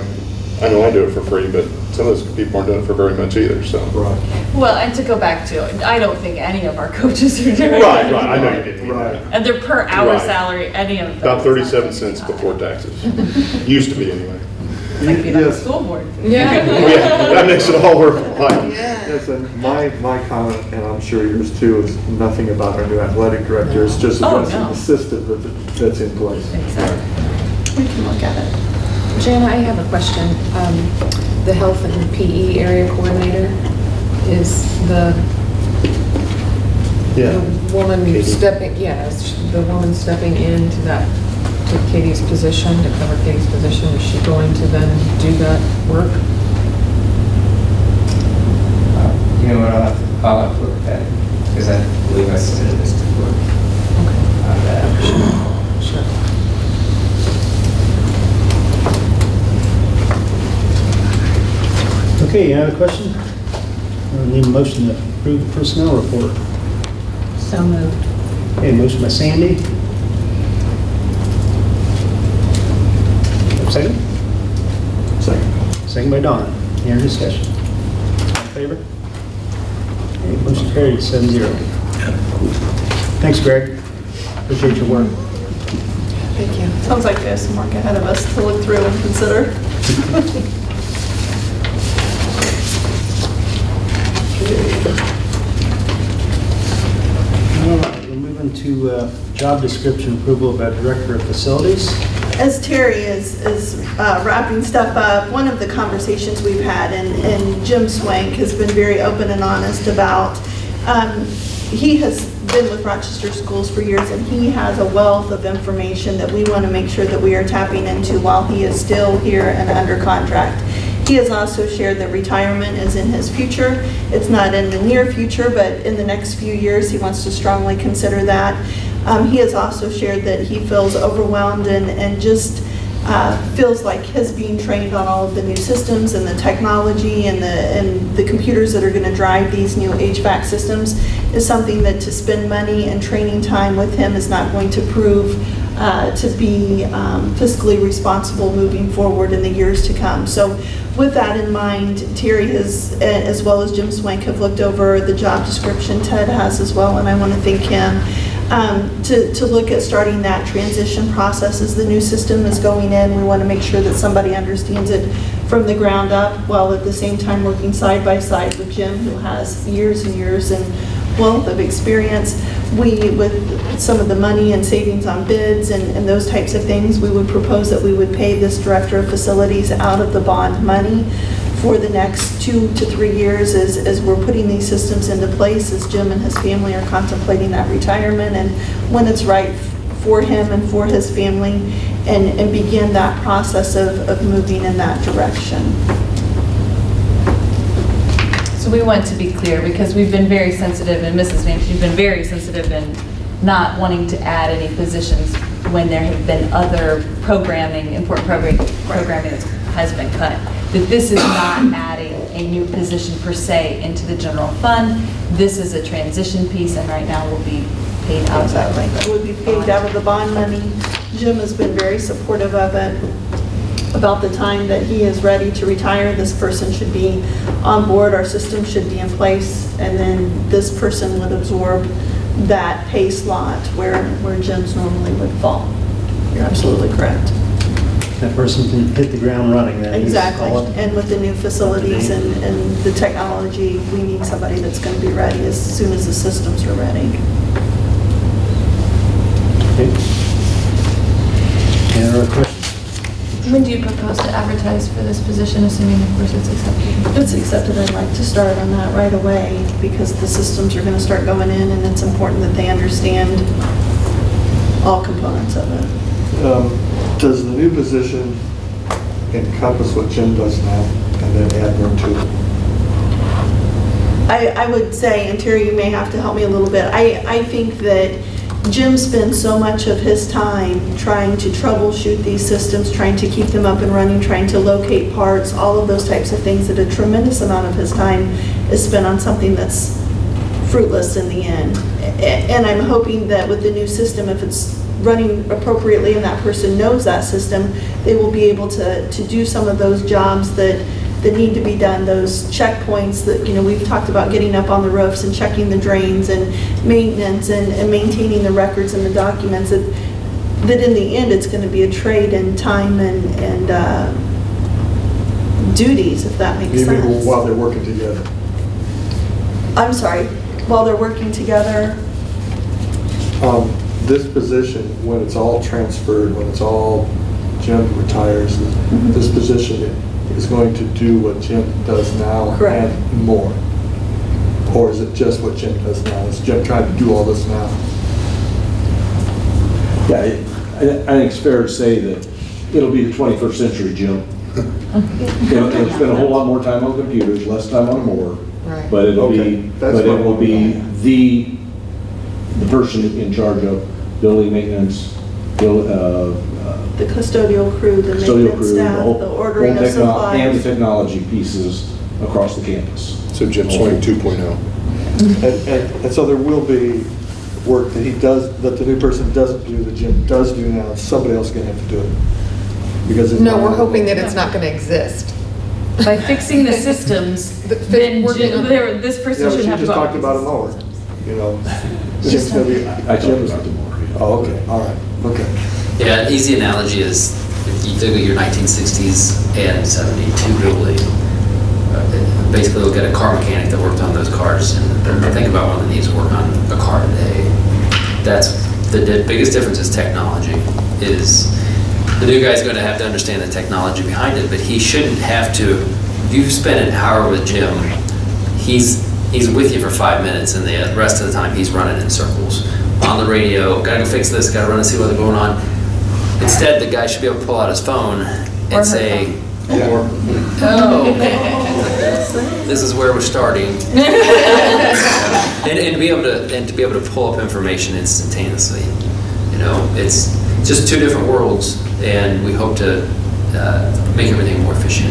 I know I do it for free, but some of those people aren't doing it for very much either, so. Right. Well, and to go back to, I don't think any of our coaches are doing. Right, right, I know you didn't mean that. And their per hour Right. salary, any of them. About 37 cents before taxes. [laughs] Used to be anyway. Like being on the school board. [laughs] [laughs] Yeah, that makes it all worthwhile. Yes, and my, my comment, and I'm sure yours too, is nothing about our new athletic director. It's just Oh, addressing no. the system that, that's in place. Exactly. We can look at it. Jana, I have a question. Um, The health and PE area coordinator is the Yeah. the woman Katie. stepping, yes, the woman stepping into that, to Katie's position, to cover Katie's position. Is she going to then do that work? Uh, you know what, I'll have to, I'll have to look at it, because I believe I submitted this to work. On that. Sure. Okay, any other question? I need a motion to approve the personnel report. So moved. Okay, motion by Sandy. Second? Second. Second by Don. Any other discussion? All in favor? Okay, motion carried, seven zero. Thanks, Greg. Appreciate your work. Thank you. Sounds like there's some work ahead of us to look through and consider. [laughs] All right, we're moving to uh, job description approval of our Director of Facilities. As Terry is, is uh, wrapping stuff up, one of the conversations we've had, and, and Jim Swank has been very open and honest about, um, he has been with Rochester Schools for years, and he has a wealth of information that we want to make sure that we are tapping into while he is still here and under contract. He has also shared that retirement is in his future. It's not in the near future, but in the next few years, he wants to strongly consider that. Um, He has also shared that he feels overwhelmed and, and just uh, feels like his being trained on all of the new systems and the technology and the, and the computers that are going to drive these new HVAC systems is something that to spend money and training time with him is not going to prove uh, to be um, fiscally responsible moving forward in the years to come. So with that in mind, Terry has, as well as Jim Swank, have looked over the job description. Ted has as well, and I want to thank him um, to, to look at starting that transition process as the new system is going in. We want to make sure that somebody understands it from the ground up, while at the same time working side by side with Jim, who has years and years and wealth of experience. We, with some of the money and savings on bids and, and those types of things, we would propose that we would pay this director of facilities out of the bond money for the next two to three years as, as we're putting these systems into place, as Jim and his family are contemplating that retirement, and when it's right for him and for his family, and, and begin that process of, of moving in that direction. So we want to be clear, because we've been very sensitive, and Mrs. Vance, you've been very sensitive in not wanting to add any positions when there have been other programming, important programming, programming that has been cut. That this is not adding a new position per se into the general fund. This is a transition piece and right now will be paid out of that. Exactly. It would be paid out of the bond money. Jim has been very supportive of it. About the time that he is ready to retire, this person should be on board, our system should be in place, and then this person would absorb that pay slot where, where Jim's normally would fall. You're absolutely correct. That person can hit the ground running then. Exactly. And with the new facilities and, and the technology, we need somebody that's going to be ready as soon as the systems are ready. okay. Any other questions? When do you propose to advertise for this position, assuming of course it's accepted? It's accepted, I'd like to start on that right away because the systems are going to start going in and it's important that they understand all components of it. Um, Does the new position encompass what Jim does now and then add more to it? I, I would say, and Terry, you may have to help me a little bit, I, I think that Jim spends so much of his time trying to troubleshoot these systems, trying to keep them up and running, trying to locate parts, all of those types of things, that a tremendous amount of his time is spent on something that's fruitless in the end. And I'm hoping that with the new system, if it's running appropriately and that person knows that system, they will be able to, to do some of those jobs that, that need to be done, those checkpoints that, you know, we've talked about getting up on the roofs and checking the drains and maintenance and, and maintaining the records and the documents, that, that in the end, it's gonna be a trade in time and, and, uh, duties, if that makes You mean sense. while they're working together? I'm sorry, while they're working together, Um, This position, when it's all transferred, when it's all, Jim retires, mm-hmm. this position is going to do what Jim does now Correct. and more? Or is it just what Jim does now? Is Jim trying to do all this now? Yeah, it- I I think it's fair to say that it'll be the 21st century, Jim. [laughs] He'll he'll spend a whole lot more time on computers, less time on more. Right. But it'll Okay, be, that's but what- it will be the, the person in charge of building maintenance, build, uh, uh, the custodial crew, the custodial maintenance crew, the staff, whole, the whole ordering of techno- and the supplies. technology pieces across the campus. So Jim Swank 2.0. And, and, and so there will be work that he does, that the new person doesn't do, that Jim does do now, somebody else is gonna have to do it. Because it's. No, we're hoping that it's not going to exist. By fixing the systems, [laughs] The- then working Jim- on- there- this Yeah, person but should you have to just go talked about a mower, you know. Just Jim's gonna be. I talked Jim's- about the mower. yeah. Oh, okay, all right, okay. Yeah, an easy analogy is if you look at your 1960s and 72 building, uh, basically look at a car mechanic that worked on those cars and think about one that needs to work on a car today. That's, the di- biggest difference is technology, is the new guy's going to have to understand the technology behind it, but he shouldn't have to, if you spend an hour with Jim, he's, he's with you for five minutes and the rest of the time he's running in circles. On the radio, gotta go fix this, gotta run and see what's going on. Instead, the guy should be able to pull out his phone Or and say, phone. oh, this is where we're starting. [laughs] And, and to be able to, and to be able to pull up information instantaneously. You know, it's just two different worlds and we hope to uh, make everything more efficient.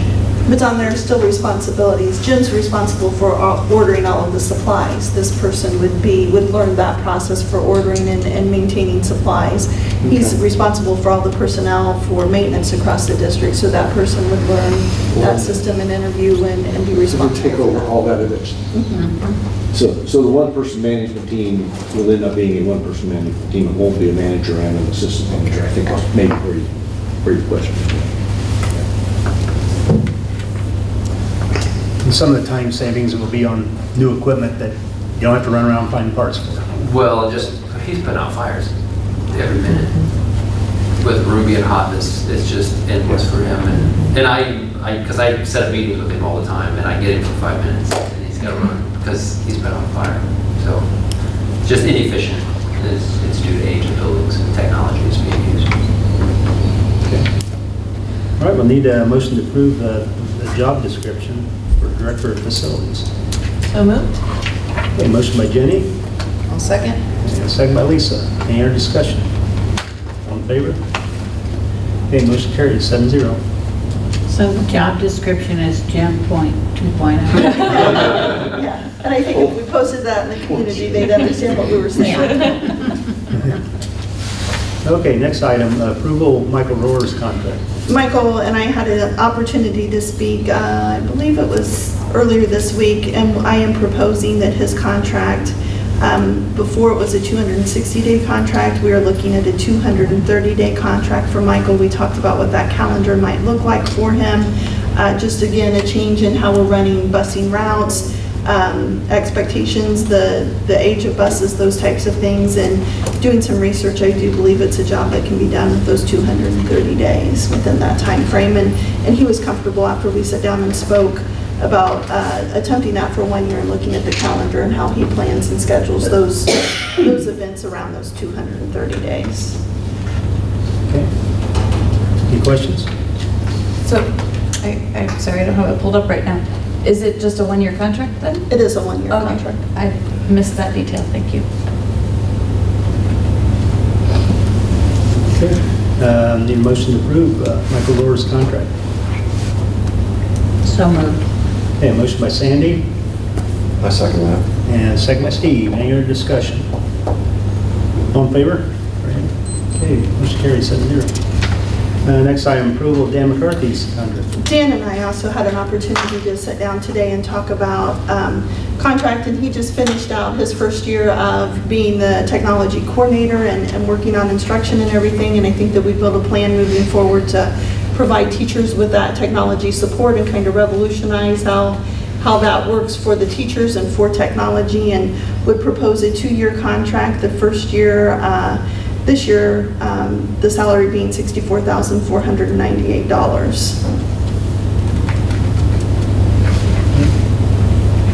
But on are still responsibilities, Jim's responsible for all- ordering all of the supplies. This person would be, would learn that process for ordering and, and maintaining supplies. He's responsible for all the personnel for maintenance across the district, so that person would learn that system and interview and, and be So responsible. take over all that eventually. Mm-hmm. So, so the one-person management team will end up being a one-person management team. It won't be a manager and an assistant manager. I think that's maybe where you, where your question And some of the time savings will be on new equipment that you don't have to run around finding parts for. Well, just, he's putting out fires every minute. With Ruby and Hotness, it's just endless for him. And and I, I, because I set up meetings with him all the time, and I get him for five minutes, and he's got to run, because he's been on fire. So, just inefficient. It's, it's due to age of buildings and technology is being used. All right, we'll need a motion to approve the, the job description for Director of Facilities. So moved? Okay, motion by Jenny, I'll second. and second by Lisa. Any other discussion? All in favor? Okay, motion carries seven zero. So the job description is Gem Point oh. 2.0. [laughs] Yeah, and I think if we posted that in the community, they'd understand what we were saying. [laughs] Okay, next item, approval of Michael Rohr's contract. Michael and I had an opportunity to speak, uh, I believe it was earlier this week, and I am proposing that his contract, um, before it was a 260-day contract, we are looking at a 230-day contract for Michael. We talked about what that calendar might look like for him. Uh, Just again, a change in how we're running busing routes, um, expectations, the, the age of buses, those types of things, and doing some research, I do believe it's a job that can be done with those 230 days within that time frame. And, and he was comfortable after we sat down and spoke about uh, attempting that for one year and looking at the calendar and how he plans and schedules those, those events around those 230 days. Okay. Any questions? So, I, I'm sorry, I don't have it pulled up right now. Is it just a one-year contract then? It is a one-year Okay. contract. I missed that detail, thank you. Okay. Uh, Need a motion to approve uh, Michael Rohr's contract. So moved. Okay, a motion by Sandy I second that. and a second by Steve. Any other discussion? All in favor? Okay, motion carries seven zero. Uh, Next item, approval of Dan McCarthy's contract. Dan and I also had an opportunity to sit down today and talk about um, contract, and he just finished out his first year of being the technology coordinator and, and working on instruction and everything, and I think that we've built a plan moving forward to provide teachers with that technology support and kind of revolutionize how, how that works for the teachers and for technology, and would propose a two-year contract, the first year, uh, this year, um, the salary being $64,498.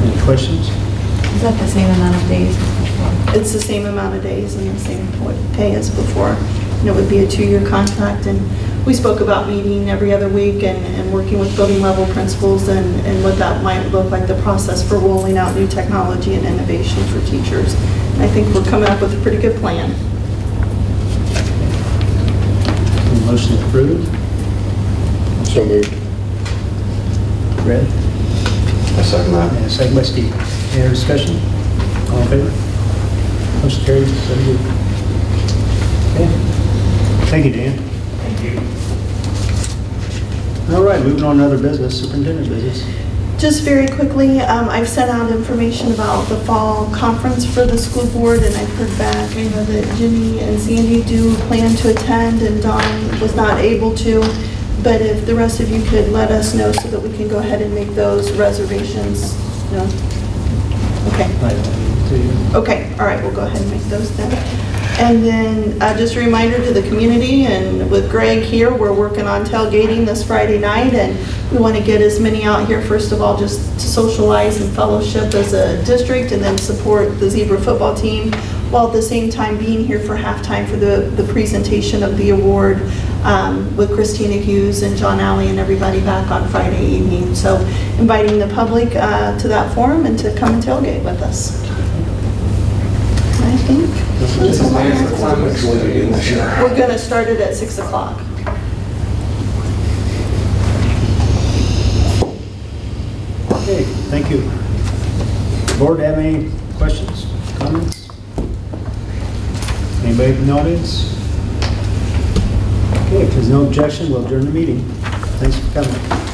Any questions? Is that the same amount of days as before? It's the same amount of days and the same pay as before. And it would be a two-year contract, and we spoke about meeting every other week and, and working with building level principals and, and what that might look like, the process for rolling out new technology and innovation for teachers. And I think we're coming up with a pretty good plan. Motion approved. So moved. Red? I second that. And a second by Steve. Any other discussion? All in favor? Motion carries seven zero. Okay. Thank you, Dan. All right, moving on to other business, superintendent business. Just very quickly, um, I've sent out information about the fall conference for the school board, and I've heard back. I know that Jimmy and Sandy do plan to attend, and Don was not able to. But if the rest of you could let us know so that we can go ahead and make those reservations, no? Okay. Okay, all right, we'll go ahead and make those then. And then, uh, just a reminder to the community, and with Greg here, we're working on tailgating this Friday night, and we want to get as many out here, first of all, just to socialize and fellowship as a district, and then support the Zebra football team, while at the same time being here for halftime for the, the presentation of the award um, with Christina Hughes and John Alley and everybody back on Friday evening. So inviting the public uh, to that forum and to come and tailgate with us. I think that's all I have. We're going to start it at 6 o'clock. Okay, thank you. Board have any questions, comments? Anybody from the audience? Okay, if there's no objection, we'll adjourn the meeting. Thanks for coming.